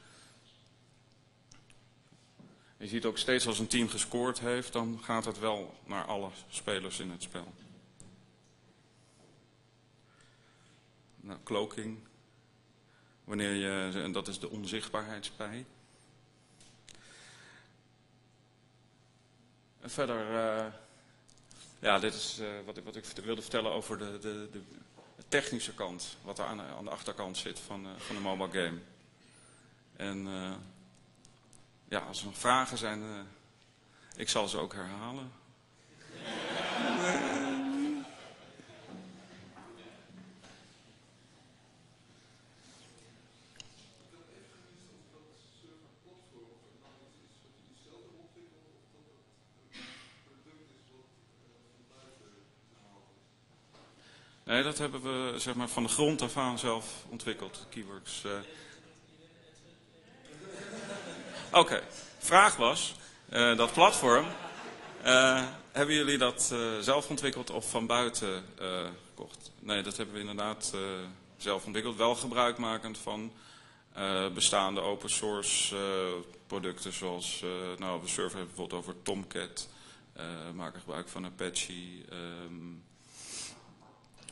Je ziet ook steeds als een team gescoord heeft, dan gaat het wel naar alle spelers in het spel. Nou, cloaking. Wanneer je, en dat is de onzichtbaarheidspij. En verder, uh, ja, dit is uh, wat, ik, wat ik wilde vertellen over de, de, de technische kant. Wat er aan, aan de achterkant zit van, uh, van de mobile game. En ja, als er nog vragen zijn, ik zal ze ook herhalen. Nee, dat hebben we zeg maar, van de grond af aan zelf ontwikkeld, Keyworks. Uh... Oké, vraag was, uh, dat platform, uh, hebben jullie dat zelf ontwikkeld of van buiten gekocht? Nee, dat hebben we inderdaad zelf ontwikkeld, wel gebruikmakend van bestaande open source producten zoals, nou we surfen bijvoorbeeld over Tomcat, maken gebruik van Apache, um,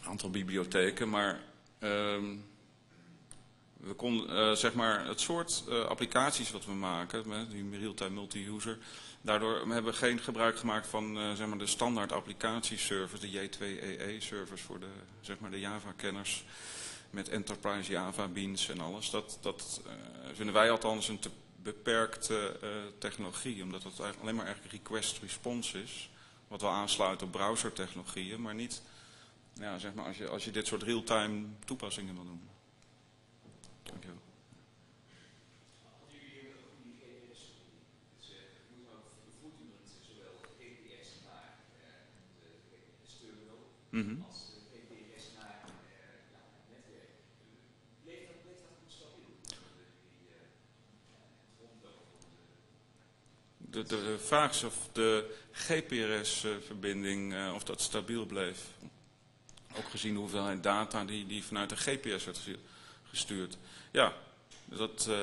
aantal bibliotheken, maar um, we konden, uh, zeg maar, het soort uh, applicaties wat we maken, die real-time multi-user, daardoor hebben we geen gebruik gemaakt van uh, zeg maar de standaard applicatieservers, de J2EE-servers voor de, zeg maar de Java-kenners, met Enterprise Java, Beans en alles. Dat, dat vinden wij althans een te beperkte technologie, omdat het alleen maar eigenlijk request-response is, wat wel aansluit op browsertechnologieën, maar niet zeg maar, als je, als je dit soort real-time toepassingen wil doen. Mm -hmm. De, de vraag is of de GPRS-verbinding, uh, of dat stabiel bleef. Ook gezien de hoeveelheid data die, die vanuit de GPS werd gestuurd. Ja, dat, uh,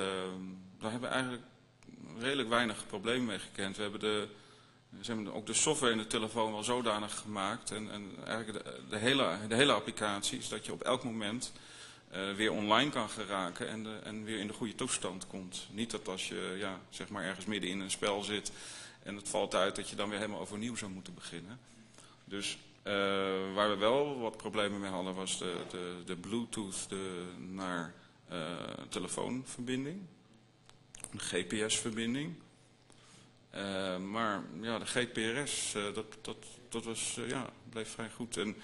daar hebben we eigenlijk redelijk weinig problemen mee gekend. We hebben de, ze hebben ook de software in de telefoon wel zodanig gemaakt. En, en eigenlijk de, de, hele, de hele applicatie is dat je op elk moment uh, weer online kan geraken en, de, en weer in de goede toestand komt. Niet dat als je ja, zeg maar ergens midden in een spel zit en het valt uit dat je dan weer helemaal overnieuw zou moeten beginnen. Dus uh, waar we wel wat problemen mee hadden was de, de, de Bluetooth de, naar uh, telefoonverbinding. Een GPS-verbinding. Uh, maar ja, de GPRS, dat, dat, dat was, ja, bleef vrij goed. En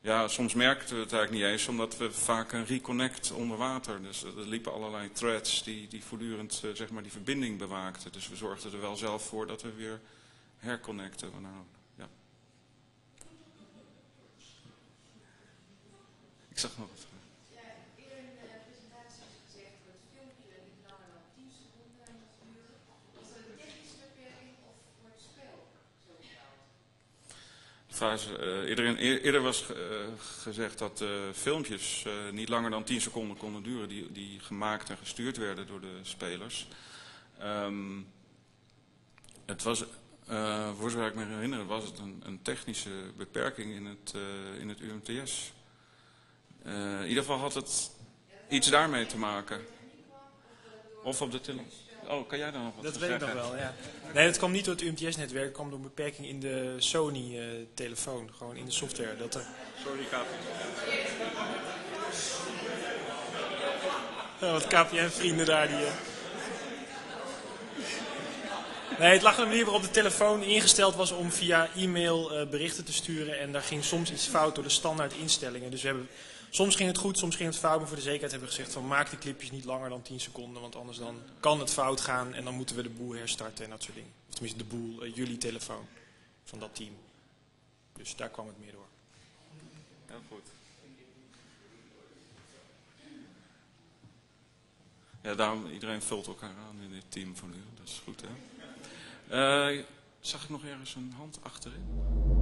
ja, soms merkten we het eigenlijk niet eens, omdat we vaak een reconnect onder water. Dus er liepen allerlei threads die, die voortdurend zeg maar die verbinding bewaakten. Dus we zorgden er wel zelf voor dat we weer herconnecten. Nou, Ik zag nog wat. Uh, eerder, eerder, was uh, gezegd dat uh, filmpjes niet langer dan 10 seconden konden duren, die, die, gemaakt en gestuurd werden door de spelers. Um, het was, voor zover ik me herinner, was het een, een technische beperking in het, in het UMTS. in ieder geval had het iets daarmee te maken. Of op de telefoon. Oh, kan jij dan nog wat Dat weet ik nog wel, ja. Nee, het kwam niet door het UMTS-netwerk. Het kwam door een beperking in de Sony-telefoon. gewoon in de software. Dat er... Sorry, KPN. Ja, wat KPN-vrienden daar die... Uh... Nee, het lag er een manier waarop de telefoon ingesteld was om via e-mail uh, berichten te sturen. En daar ging soms iets fout door de standaard instellingen. Dus we hebben Soms ging het goed, soms ging het fout. Maar voor de zekerheid hebben we gezegd van maak de clipjes niet langer dan 10 seconden. Want anders dan kan het fout gaan en dan moeten we de boel herstarten en dat soort dingen. Of tenminste de boel, uh, jullie telefoon van dat team. Dus daar kwam het meer door. Heel goed. Ja, daarom iedereen vult elkaar aan in dit team van u. Dat is goed hè. Uh, zag ik nog ergens een hand achterin?